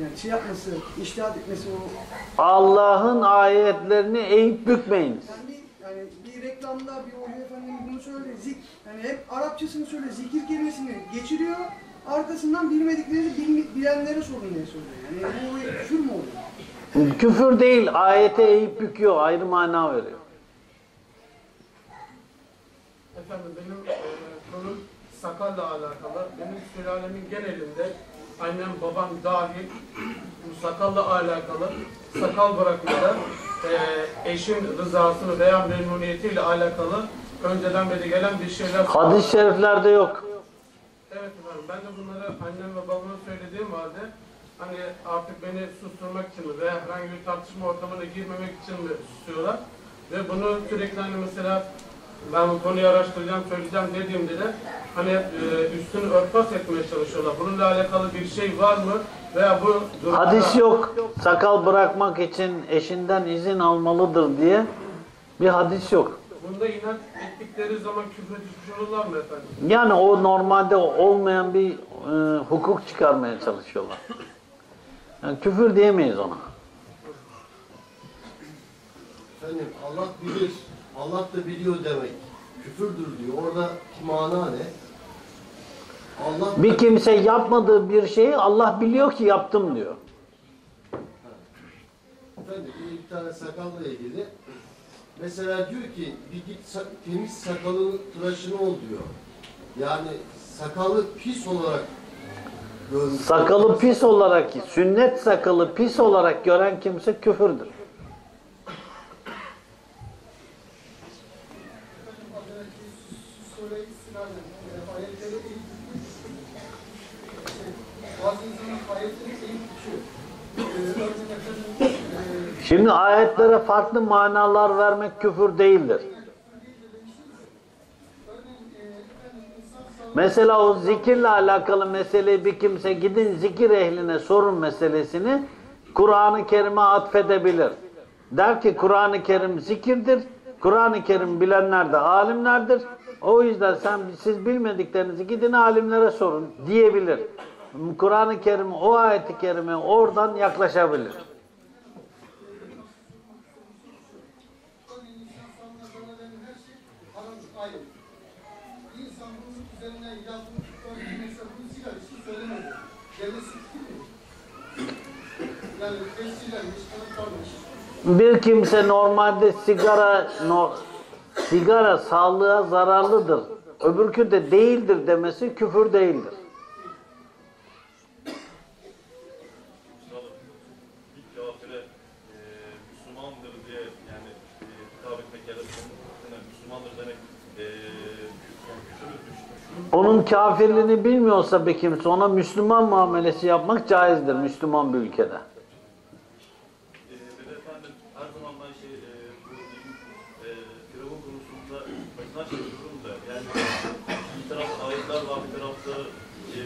yani şey yapması, iştihat etmesi o Allah'ın ayetlerini eğip bükmeyiniz. yani yani reklamda bir hoca efendimiz bunu söyle zik yani hep Arapçasını söyle zikir kelimesini geçiriyor arkasından bilmedikleri bilmi- bilenlere sorun diye söylüyor. Yani bu küfür mü oluyor? Küfür değil, ayete eğip büküyor, ayrı mana veriyor. Efendim benim e, konum sakalla alakalı. Benim sülalemin genelinde annem babam dahil bu sakalla alakalı sakal bırakmada e, eşin rızasını veya memnuniyetiyle alakalı önceden beri gelen bir şeyler Hadis-i şeriflerde yok. Evet efendim ben de bunları annem ve babama söylediğim halde hani artık beni susturmak için mi veya herhangi bir tartışma ortamına girmemek için mi susuyorlar. Ve bunu sürekli hani mesela ben bu konuyu araştıracağım, söyleyeceğim dediğimde de hani e, üstünü örtbas etmeye çalışıyorlar. Bununla alakalı bir şey var mı? Veya bu durumda... Hadis yok. Sakal bırakmak için eşinden izin almalıdır diye bir hadis yok. Bunda inat ettikleri zaman küfre düşmüş olurlar mı efendim? Yani o normalde olmayan bir e, hukuk çıkarmaya çalışıyorlar. Yani küfür diyemeyiz ona. Efendim Allah bilir, Allah da biliyor demek. Küfürdür diyor. Oradaki mana ne? Allah Bir kimse yapmadığı bir şeyi Allah biliyor ki yaptım diyor. efendim bir, tane sakalla ilgili. Mesela diyor ki bir git temiz sakalın tıraşını ol diyor. Yani sakalı pis olarak. Sakalı pis olarak, sünnet sakalı pis olarak gören kimse küfürdür. Şimdi ayetlere farklı manalar vermek küfür değildir. Mesela o zikirle alakalı meseleyi bir kimse gidin zikir ehline sorun meselesini Kur'an-ı Kerim'e atfedebilir. Der ki Kur'an-ı Kerim zikirdir. Kur'an-ı Kerim bilenler de alimlerdir. O yüzden sen siz bilmediklerinizi gidin alimlere sorun diyebilir. Kur'an-ı Kerim o ayeti kerime oradan yaklaşabilir. insanlar bana veren her şey haramdır, ayrı. Bir insan bunun üzerine yazdığı tutar, mesela bunu sigara için söylemedi. Devlet siktir mi? Yani tescillenmiş, kanıtlanmış. Bir kimse normalde sigara no, sigara sağlığa zararlıdır. Öbürkü de değildir demesi küfür değildir. Onun kafirliğini bilmiyorsa bir kimse ona Müslüman muamelesi yapmak caizdir Müslüman bir ülkede. E, ve de efendim her zaman ben şey e, bu din e, firavun konusunda başına çıkıyorum da yani bir tarafta ayetler var bir tarafta e,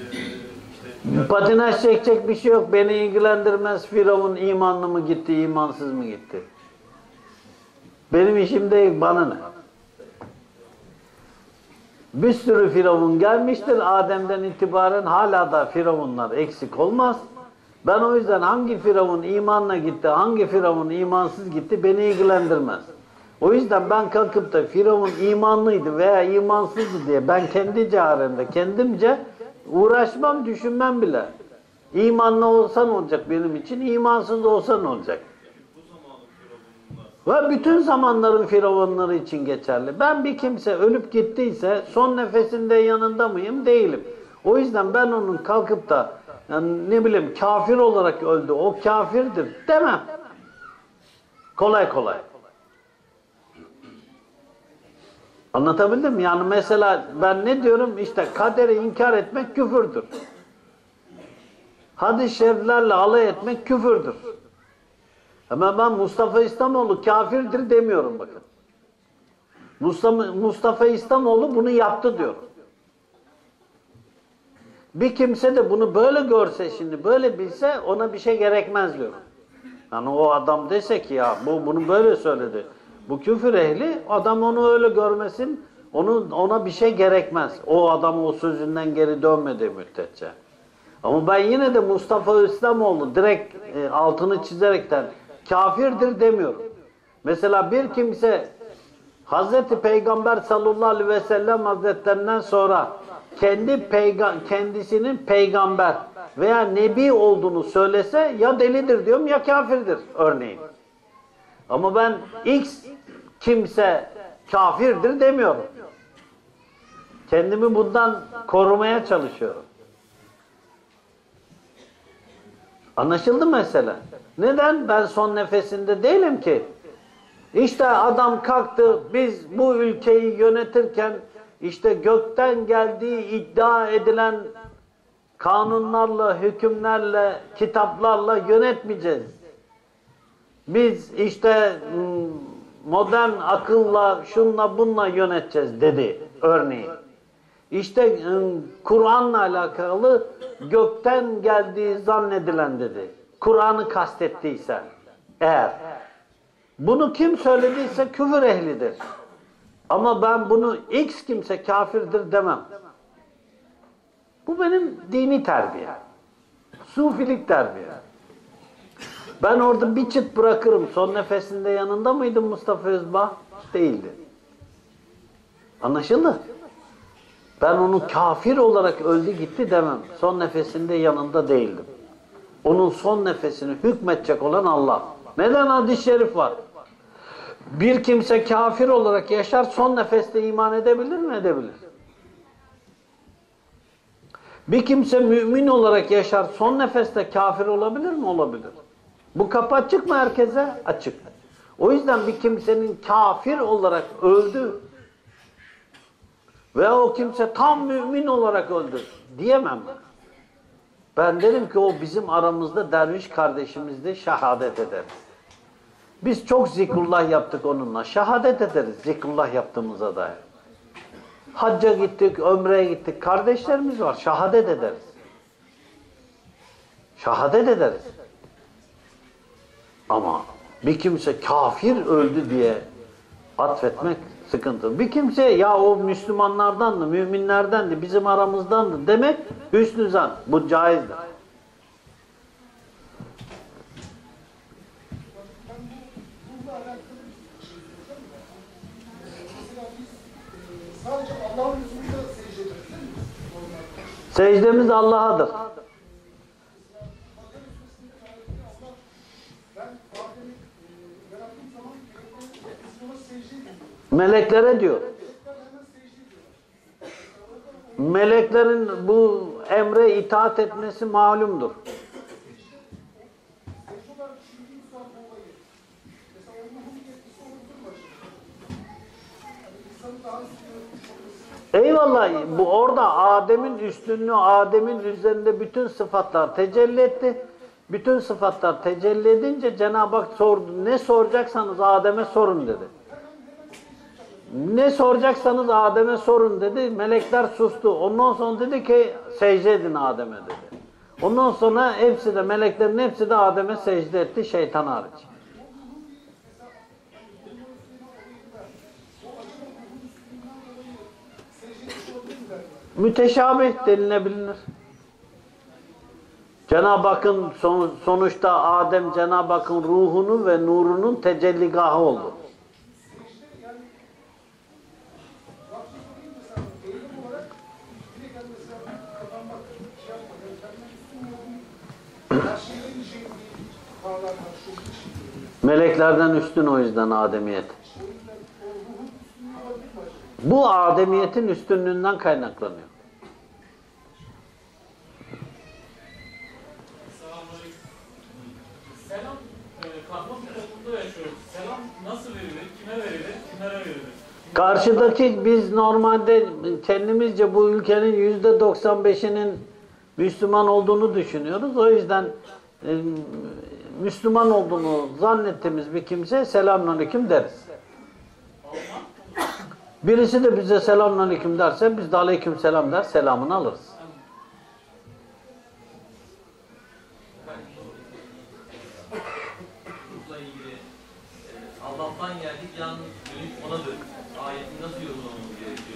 işte Patinaj çekecek bir şey yok. Beni ilgilendirmez Firavun imanlı mı gitti, imansız mı gitti. Benim işim değil, bana ne? Bir sürü Firavun gelmiştir. Adem'den itibaren hala da Firavunlar eksik olmaz. Ben o yüzden hangi Firavun imanla gitti, hangi Firavun imansız gitti beni ilgilendirmez. O yüzden ben kalkıp da Firavun imanlıydı veya imansızdı diye ben kendi ciharemde, kendimce uğraşmam, düşünmem bile. İmanlı olsan olacak benim için, imansız olsan olacak. Ve bütün zamanların firavunları için geçerli. Ben bir kimse ölüp gittiyse son nefesinde yanında mıyım? Değilim. O yüzden ben onun kalkıp da yani ne bileyim kafir olarak öldü, o kafirdir demem. Kolay kolay. Anlatabildim mi? Yani mesela ben ne diyorum? İşte kaderi inkar etmek küfürdür. Hadis-i şeriflerle alay etmek küfürdür. Ama ben Mustafa İslamoğlu kafirdir demiyorum bakın. Mustafa, Mustafa İslamoğlu bunu yaptı diyorum. Bir kimse de bunu böyle görse şimdi, böyle bilse ona bir şey gerekmez diyorum. Yani o adam dese ki ya bu bunu böyle söyledi. Bu küfür ehli, adam onu öyle görmesin, onu ona bir şey gerekmez. O adam o sözünden geri dönmediği müddetçe. Ama ben yine de Mustafa İslamoğlu direkt e, altını çizerekten kafirdir demiyorum. Mesela bir kimse Hazreti Peygamber sallallahu aleyhi ve sellem hazretlerinden sonra kendi peyga kendisinin peygamber veya nebi olduğunu söylese ya delidir diyorum ya kafirdir örneğin. Ama ben X kimse kafirdir demiyorum. Kendimi bundan korumaya çalışıyorum. Anlaşıldı mı mesela? Neden? Ben son nefesinde değilim ki. İşte adam kalktı, biz bu ülkeyi yönetirken işte gökten geldiği iddia edilen kanunlarla, hükümlerle, kitaplarla yönetmeyeceğiz. Biz işte hmm, modern akılla, şunla bunla yöneteceğiz dedi örneğin. İşte hmm, Kur'an'la alakalı gökten geldiği zannedilen dedi. Kur'an'ı kastettiyse eğer. Bunu kim söylediyse küfür ehlidir. Ama ben bunu X kimse kafirdir demem. Bu benim dini terbiye. Sufilik terbiye. Ben orada bir çıt bırakırım. Son nefesinde yanında mıydı Mustafa Özbağ? Değildi. Anlaşıldı? Ben onu kafir olarak öldü gitti demem. Son nefesinde yanında değildim. Onun son nefesini hükmetecek olan Allah. Neden hadis-i şerif var? Bir kimse kafir olarak yaşar, son nefeste iman edebilir mi? Edebilir. Bir kimse mümin olarak yaşar, son nefeste kafir olabilir mi? Olabilir. Bu kapı açık mı herkese? Açık. O yüzden bir kimsenin kafir olarak öldü ve o kimse tam mümin olarak öldü diyemem ben. Derim ki o bizim aramızda derviş kardeşimizdi şehadet eder. Biz çok zikrullah yaptık onunla. Şehadet ederiz zikrullah yaptığımıza dair. Hacca gittik, ömreye gittik. Kardeşlerimiz var. Şahadet ederiz. Şahadet ederiz. Ama bir kimse kafir öldü diye atfetmek sıkıntı. Bir kimse ya o Müslümanlardandı, müminlerdendi, bizim aramızdandı demek hüsnü zan. Bu caizdir. Ben bu, bununla alakalı bir şey soracağım da. Mesela biz e, sadece Allah'ın huzurunda secde ediyoruz değil mi? Normalde. Secdemiz Allah'adır. Bakara Suresi'nde ayetinde Allah ben Adem'i e, yarattığım zaman melekler biz ona secde ediyoruz. Meleklere diyor. Meleklerin bu emre itaat etmesi malumdur. Eyvallah bu orada Adem'in üstünlüğü, Adem'in üzerinde bütün sıfatlar tecelli etti. Bütün sıfatlar tecelli edince Cenab-ı Hak sordu. Ne soracaksanız Adem'e sorun dedi. Ne soracaksanız Adem'e sorun dedi. Melekler sustu. Ondan sonra dedi ki secde edin Adem'e dedi. Ondan sonra hepsi de meleklerin hepsi de Adem'e secde etti şeytan hariç. Müteşabih denilebilir. Cenab-ı Hakk'ın son- sonuçta Adem Cenab-ı Hakk'ın ruhunun ve nurunun tecelligahı oldu. Rabbim değil mesela eylem olarak direkt hani mesela kapanmak, şey yapmak, yani kendine üstün olduğunu her şeyden ineceğim bir kavram var şu için. Meleklerden üstün o yüzden Ademiyet. Bu Ademiyet'in üstünlüğünden kaynaklanıyor. Selam e, katma bir toplumda yaşıyoruz. Selam nasıl verilir, kime verilir, kimlere verilir? Karşıdaki biz normalde kendimizce bu ülkenin yüzde 95'inin Müslüman olduğunu düşünüyoruz. O yüzden e, Müslüman olduğunu zannettiğimiz bir kimseye selamünaleyküm deriz. Birisi de bize selamünaleyküm derse biz de aleyküm selam der selamını alırız.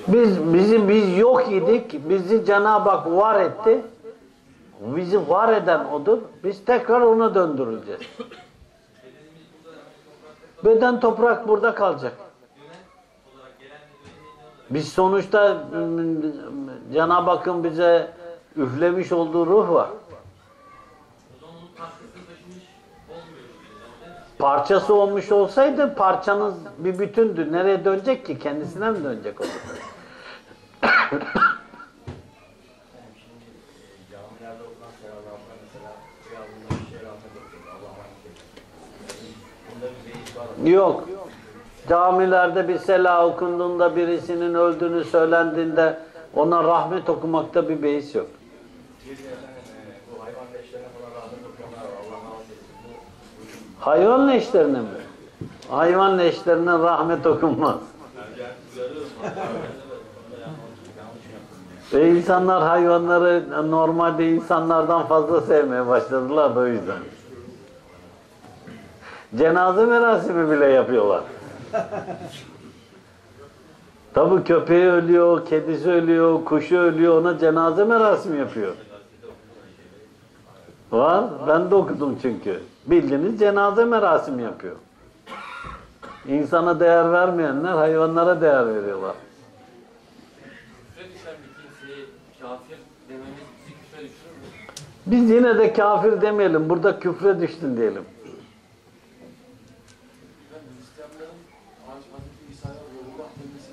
E? Biz bizi biz yok idik. Bizi Cenab-ı Hak var etti. Bizi var eden odur. Biz tekrar ona döndürüleceğiz. Beden toprak burada kalacak. Biz sonuçta ım, Cenab-ı Hakk'ın bize üflemiş olduğu ruh var. Parçası olmuş olsaydı parçanız bir bütündü. Nereye dönecek ki? Kendisine mi dönecek o? Camilerde okunan selamlar mesela kıyamında bir şey rahmet okuyor. Allah rahmet eylesin. Bunda bir beyiş var mı? Yok. Camilerde bir sela okunduğunda birisinin öldüğünü söylendiğinde ona rahmet okumakta bir beis yok. Hayvan leşlerine mi? Hayvan leşlerine rahmet okunmaz. E insanlar hayvanları normalde insanlardan fazla sevmeye başladılar da o yüzden. Cenaze merasimi bile yapıyorlar. Tabii köpeği ölüyor, kedisi ölüyor, kuşu ölüyor, ona cenaze merasimi yapıyor. Var, ben de okudum çünkü. Bildiğiniz cenaze merasimi yapıyor. İnsana değer vermeyenler hayvanlara değer veriyorlar. Biz yine de kafir demeyelim, burada küfre düştün diyelim. Hristiyanların Hazreti İsa'ya ruhullah demesi,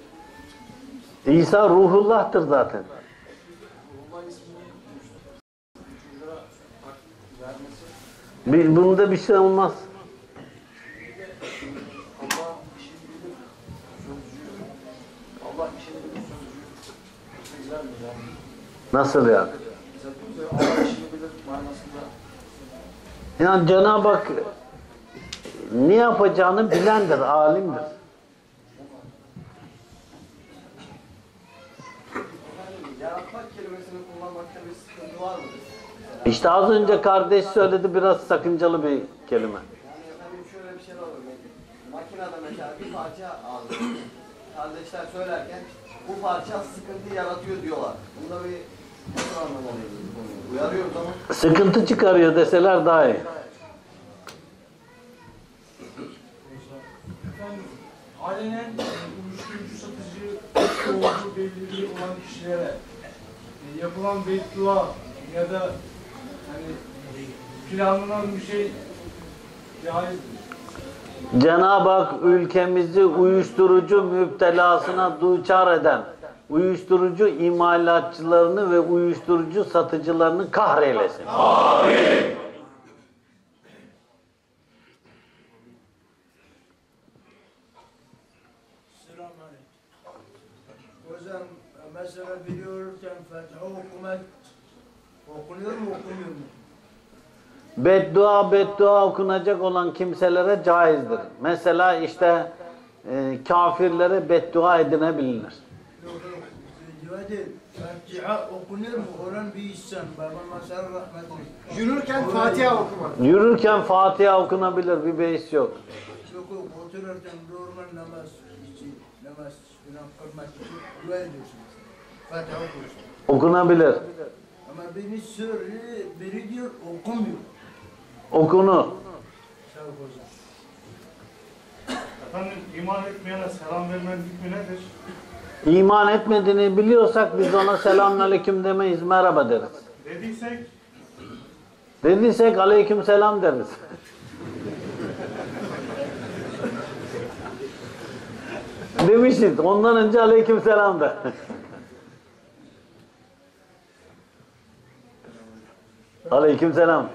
İsa ruhullah'tır zaten. Bir- Bunda bir şey olmaz. Nasıl yani? Yani Cenab-ı Hak ne yapacağını bilendir, alimdir. sıkıntı var mıdır? İşte az önce kardeş söyledi biraz sakıncalı bir kelime. Yani efendim şöyle bir şey var. Makinede mesela bir parça aldı. Kardeşler söylerken bu parça sıkıntı yaratıyor diyorlar. Bunda bir nasıl anlamalıyız bu konuyu? Uyarıyoruz ama Sıkıntı çıkarıyor deseler daha iyi. Efendim, alenen uyuşturucu satıcı olduğu belirli olan kişilere e, yapılan beddua ya da hani planlanan bir şey caizdir. Cenab-ı Hak ülkemizi uyuşturucu müptelasına duçar eden uyuşturucu imalatçılarını ve uyuşturucu satıcılarını kahreylesin. Hocam mesela biliyorken Fatiha okumak okunuyor mu okunmuyor mu? Beddua beddua okunacak olan kimselere caizdir. Mesela işte e, kafirlere beddua edinebilir. Yürürken Fatiha okumak. Yürürken Fatiha okunabilir bir beis yok. Yok yok otururken normal namaz için namaz kılmak için dua. Fatiha. Okunabilir. Beni söyle, biri diyor okumuyor. Okunur. Sağ ol hocam. Efendim iman etmeyene selam vermenin hükmü nedir? İman etmediğini biliyorsak biz ona selamünaleyküm demeyiz, merhaba deriz. Dediysek Dediysek aleyküm selam deriz. Demişiz. Ondan önce aleyküm selam de. Aleyküm selam.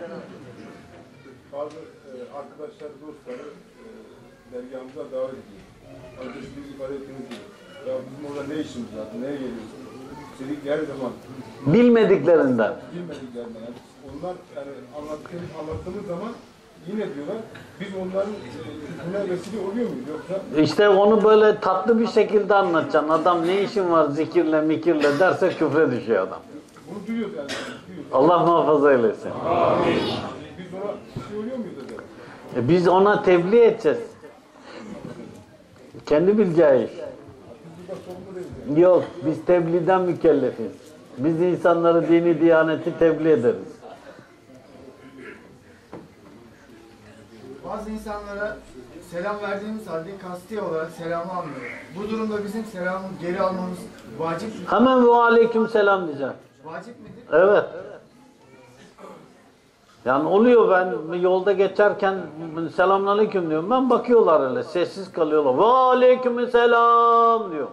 Bazı e, arkadaşlar, dostları e, dergahımıza davet ediyor. Kardeş biz ifade ettiğiniz gibi. Ya bizim orada ne işimiz var, neye geliyoruz? Dedik her zaman Bilmediklerinden. bilmediklerinden. Yani onlar yani anlattığımız, anlattığımız zaman yine diyorlar, biz onların e, buna vesile oluyor muyuz? Yoksa İşte onu böyle tatlı bir şekilde anlatacaksın. Adam ne işin var zikirle mikirle derse küfre düşüyor adam. bunu duyuyoruz yani. Allah muhafaza eylesin. Biz ona bir oluyor muyuz acaba? E biz ona tebliğ edeceğiz. Kendi bileceği. Yok, biz tebliğden mükellefiz. Biz insanları dini diyaneti tebliğ ederiz. Bazı insanlara selam verdiğimiz halde kasti olarak selamı almıyor. Bu durumda bizim selamı geri almamız vacip mi? Hemen ve aleyküm selam diyeceğim. Vacip midir? Evet. Yani oluyor ben yolda geçerken selamünaleyküm diyorum. Ben bakıyorlar öyle sessiz kalıyorlar. Ve aleyküm selam diyor.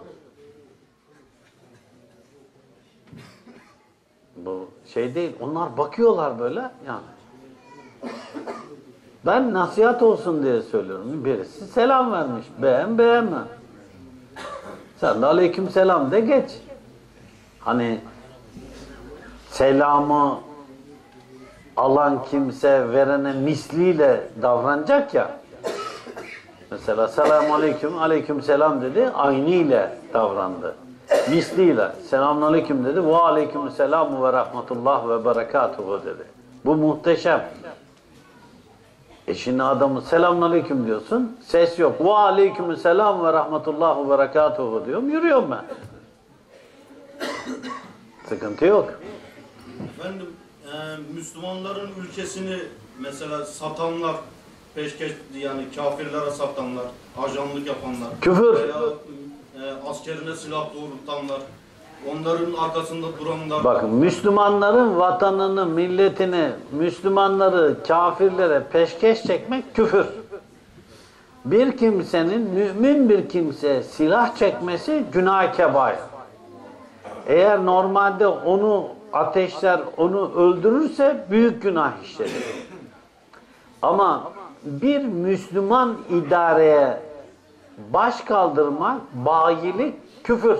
Bu şey değil. Onlar bakıyorlar böyle yani. Ben nasihat olsun diye söylüyorum. Birisi selam vermiş. Beğen beğenme. Sen de aleyküm selam de geç. Hani selamı alan kimse verene misliyle davranacak ya. Mesela selamun aleyküm, aleyküm selam dedi, aynı ile davrandı. Misliyle, selamun aleyküm dedi, ve aleyküm selamu ve rahmetullah ve berekatuhu dedi. Bu muhteşem. E şimdi adamı selamun aleyküm diyorsun, ses yok. Ve aleyküm selam ve rahmetullah ve berekatuhu diyorum, yürüyorum ben. Sıkıntı yok. Efendim, e, Müslümanların ülkesini mesela satanlar, peşkeş yani kafirlere satanlar, ajanlık yapanlar, Küfür. veya e, askerine silah doğrultanlar, onların arkasında duranlar, Bakın Müslümanların vatanını, milletini, Müslümanları kafirlere peşkeş çekmek küfür. Bir kimsenin, mümin bir kimse silah çekmesi günah kebair. Eğer normalde onu ateşler, onu öldürürse büyük günah işlenir. Ama bir Müslüman idareye baş kaldırmak, bayilik, küfür.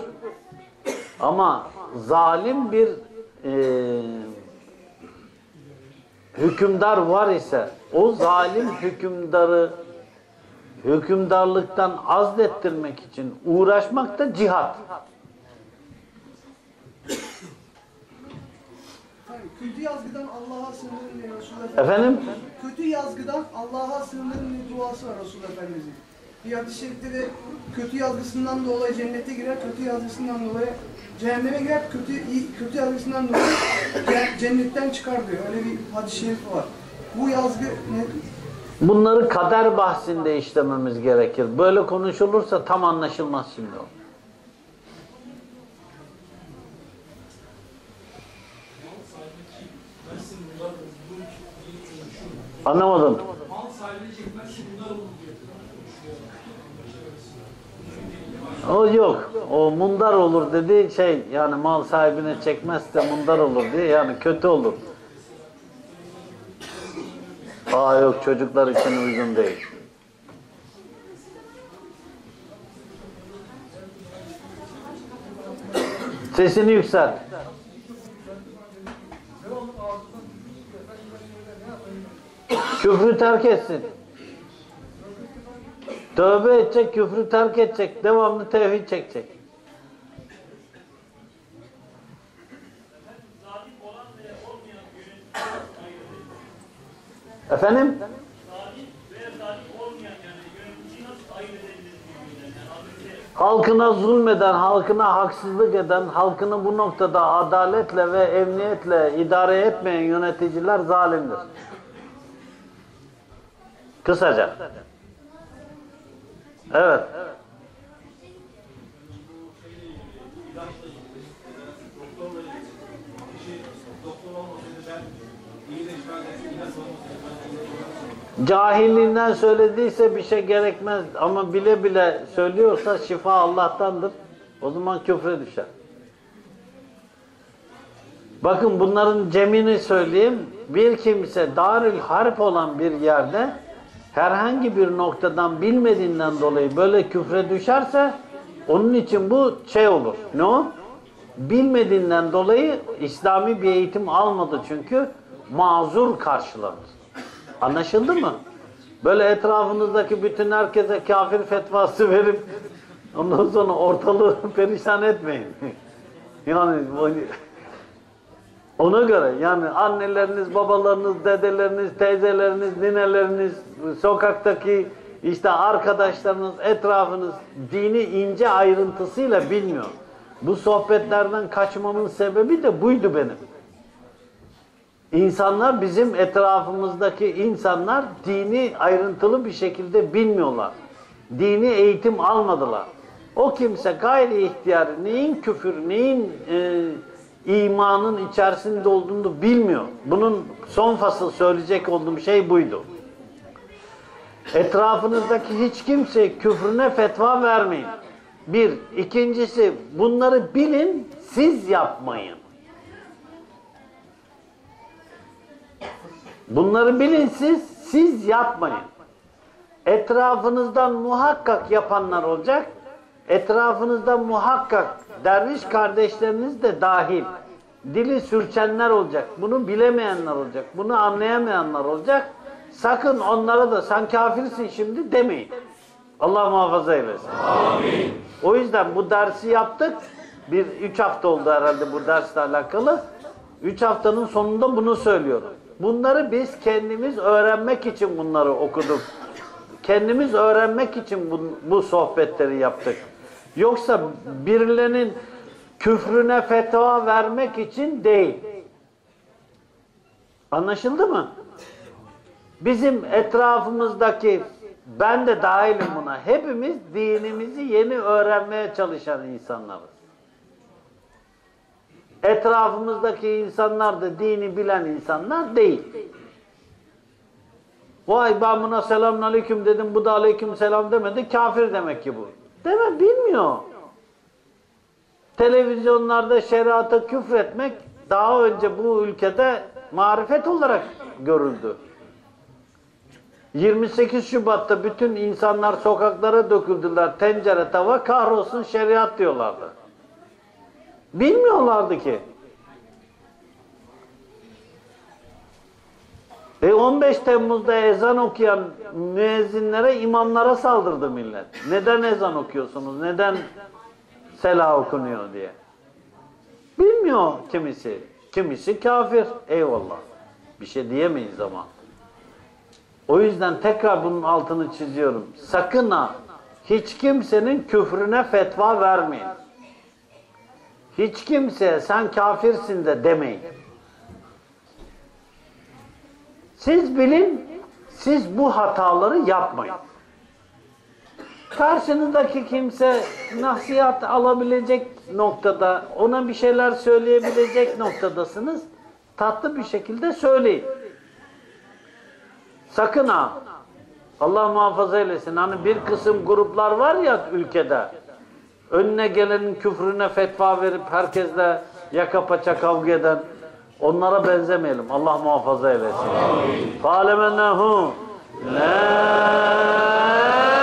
Ama zalim bir e, hükümdar var ise o zalim hükümdarı hükümdarlıktan azlettirmek için uğraşmak da cihat. Kötü yazgıdan Allah'a sığınırım diye Resulullah Efendim? Kötü yazgıdan Allah'a sığınırım diye duası var Resulullah Efendimizin. Bir hadis-i şerifte de kötü yazgısından dolayı cennete girer, kötü yazgısından dolayı cehenneme girer, kötü kötü yazgısından dolayı ce- cennetten çıkar diyor. Öyle bir hadis-i şerif var. Bu yazgı ne? Bunları kader bahsinde işlememiz gerekir. Böyle konuşulursa tam anlaşılmaz şimdi o. Anlamadım. O yok. O mundar olur dediği şey yani mal sahibine çekmezse mundar olur diye yani kötü olur. Aa yok çocuklar için uygun değil. Sesini yükselt. Küfrü terk etsin. Tövbe edecek, küfrü terk edecek, devamlı tevhid çekecek. Efendim? Halkına zulmeden, halkına haksızlık eden, halkını bu noktada adaletle ve emniyetle idare etmeyen yöneticiler zalimdir. Kısaca. Evet. Cahilliğinden söylediyse bir şey gerekmez ama bile bile söylüyorsa şifa Allah'tandır. O zaman küfre düşer. Bakın bunların cemini söyleyeyim. Bir kimse darül harp olan bir yerde herhangi bir noktadan bilmediğinden dolayı böyle küfre düşerse onun için bu şey olur. Ne o? Bilmediğinden dolayı İslami bir eğitim almadı çünkü mazur karşılanır. Anlaşıldı mı? Böyle etrafınızdaki bütün herkese kafir fetvası verip ondan sonra ortalığı perişan etmeyin. yani ona göre yani anneleriniz, babalarınız, dedeleriniz, teyzeleriniz, nineleriniz, sokaktaki işte arkadaşlarınız, etrafınız dini ince ayrıntısıyla bilmiyor. Bu sohbetlerden kaçmamın sebebi de buydu benim. İnsanlar bizim etrafımızdaki insanlar dini ayrıntılı bir şekilde bilmiyorlar. Dini eğitim almadılar. O kimse gayri ihtiyar neyin küfür, neyin e, imanın içerisinde olduğunu bilmiyor. Bunun son fasıl söyleyecek olduğum şey buydu. Etrafınızdaki hiç kimse küfrüne fetva vermeyin. Bir. ikincisi bunları bilin, siz yapmayın. Bunları bilin siz, siz yapmayın. Etrafınızdan muhakkak yapanlar olacak. Etrafınızda muhakkak derviş kardeşleriniz de dahil. Dili sürçenler olacak. Bunu bilemeyenler olacak. Bunu anlayamayanlar olacak. Sakın onlara da sen kafirsin şimdi demeyin. Allah muhafaza eylesin. Amin. O yüzden bu dersi yaptık. Bir üç hafta oldu herhalde bu dersle alakalı. Üç haftanın sonunda bunu söylüyorum. Bunları biz kendimiz öğrenmek için bunları okuduk. Kendimiz öğrenmek için bu, bu sohbetleri yaptık. Yoksa birilerinin küfrüne fetva vermek için değil. Anlaşıldı mı? Bizim etrafımızdaki, ben de dahilim buna, hepimiz dinimizi yeni öğrenmeye çalışan insanlarız. Etrafımızdaki insanlar da dini bilen insanlar değil. Vay ben buna selamun aleyküm dedim, bu da aleyküm selam demedi, kafir demek ki bu. Deme, bilmiyor. Televizyonlarda şeriata küfretmek daha önce bu ülkede marifet olarak görüldü. 28 Şubat'ta bütün insanlar sokaklara döküldüler. Tencere, tava, kahrolsun şeriat diyorlardı. Bilmiyorlardı ki. E 15 Temmuz'da ezan okuyan müezzinlere, imamlara saldırdı millet. Neden ezan okuyorsunuz? Neden selah okunuyor diye. Bilmiyor kimisi. Kimisi kafir. Eyvallah. Bir şey diyemeyiz ama. O yüzden tekrar bunun altını çiziyorum. Sakın ha hiç kimsenin küfrüne fetva vermeyin. Hiç kimseye sen kafirsin de demeyin. Siz bilin, siz bu hataları yapmayın. Karşınızdaki kimse nasihat alabilecek noktada, ona bir şeyler söyleyebilecek noktadasınız. Tatlı bir şekilde söyleyin. Sakın ha. Allah muhafaza eylesin. Hani bir kısım gruplar var ya ülkede. Önüne gelenin küfrüne fetva verip herkesle yaka paça kavga eden onlara benzemeyelim. Allah muhafaza eylesin. Fâlemennehu la Hak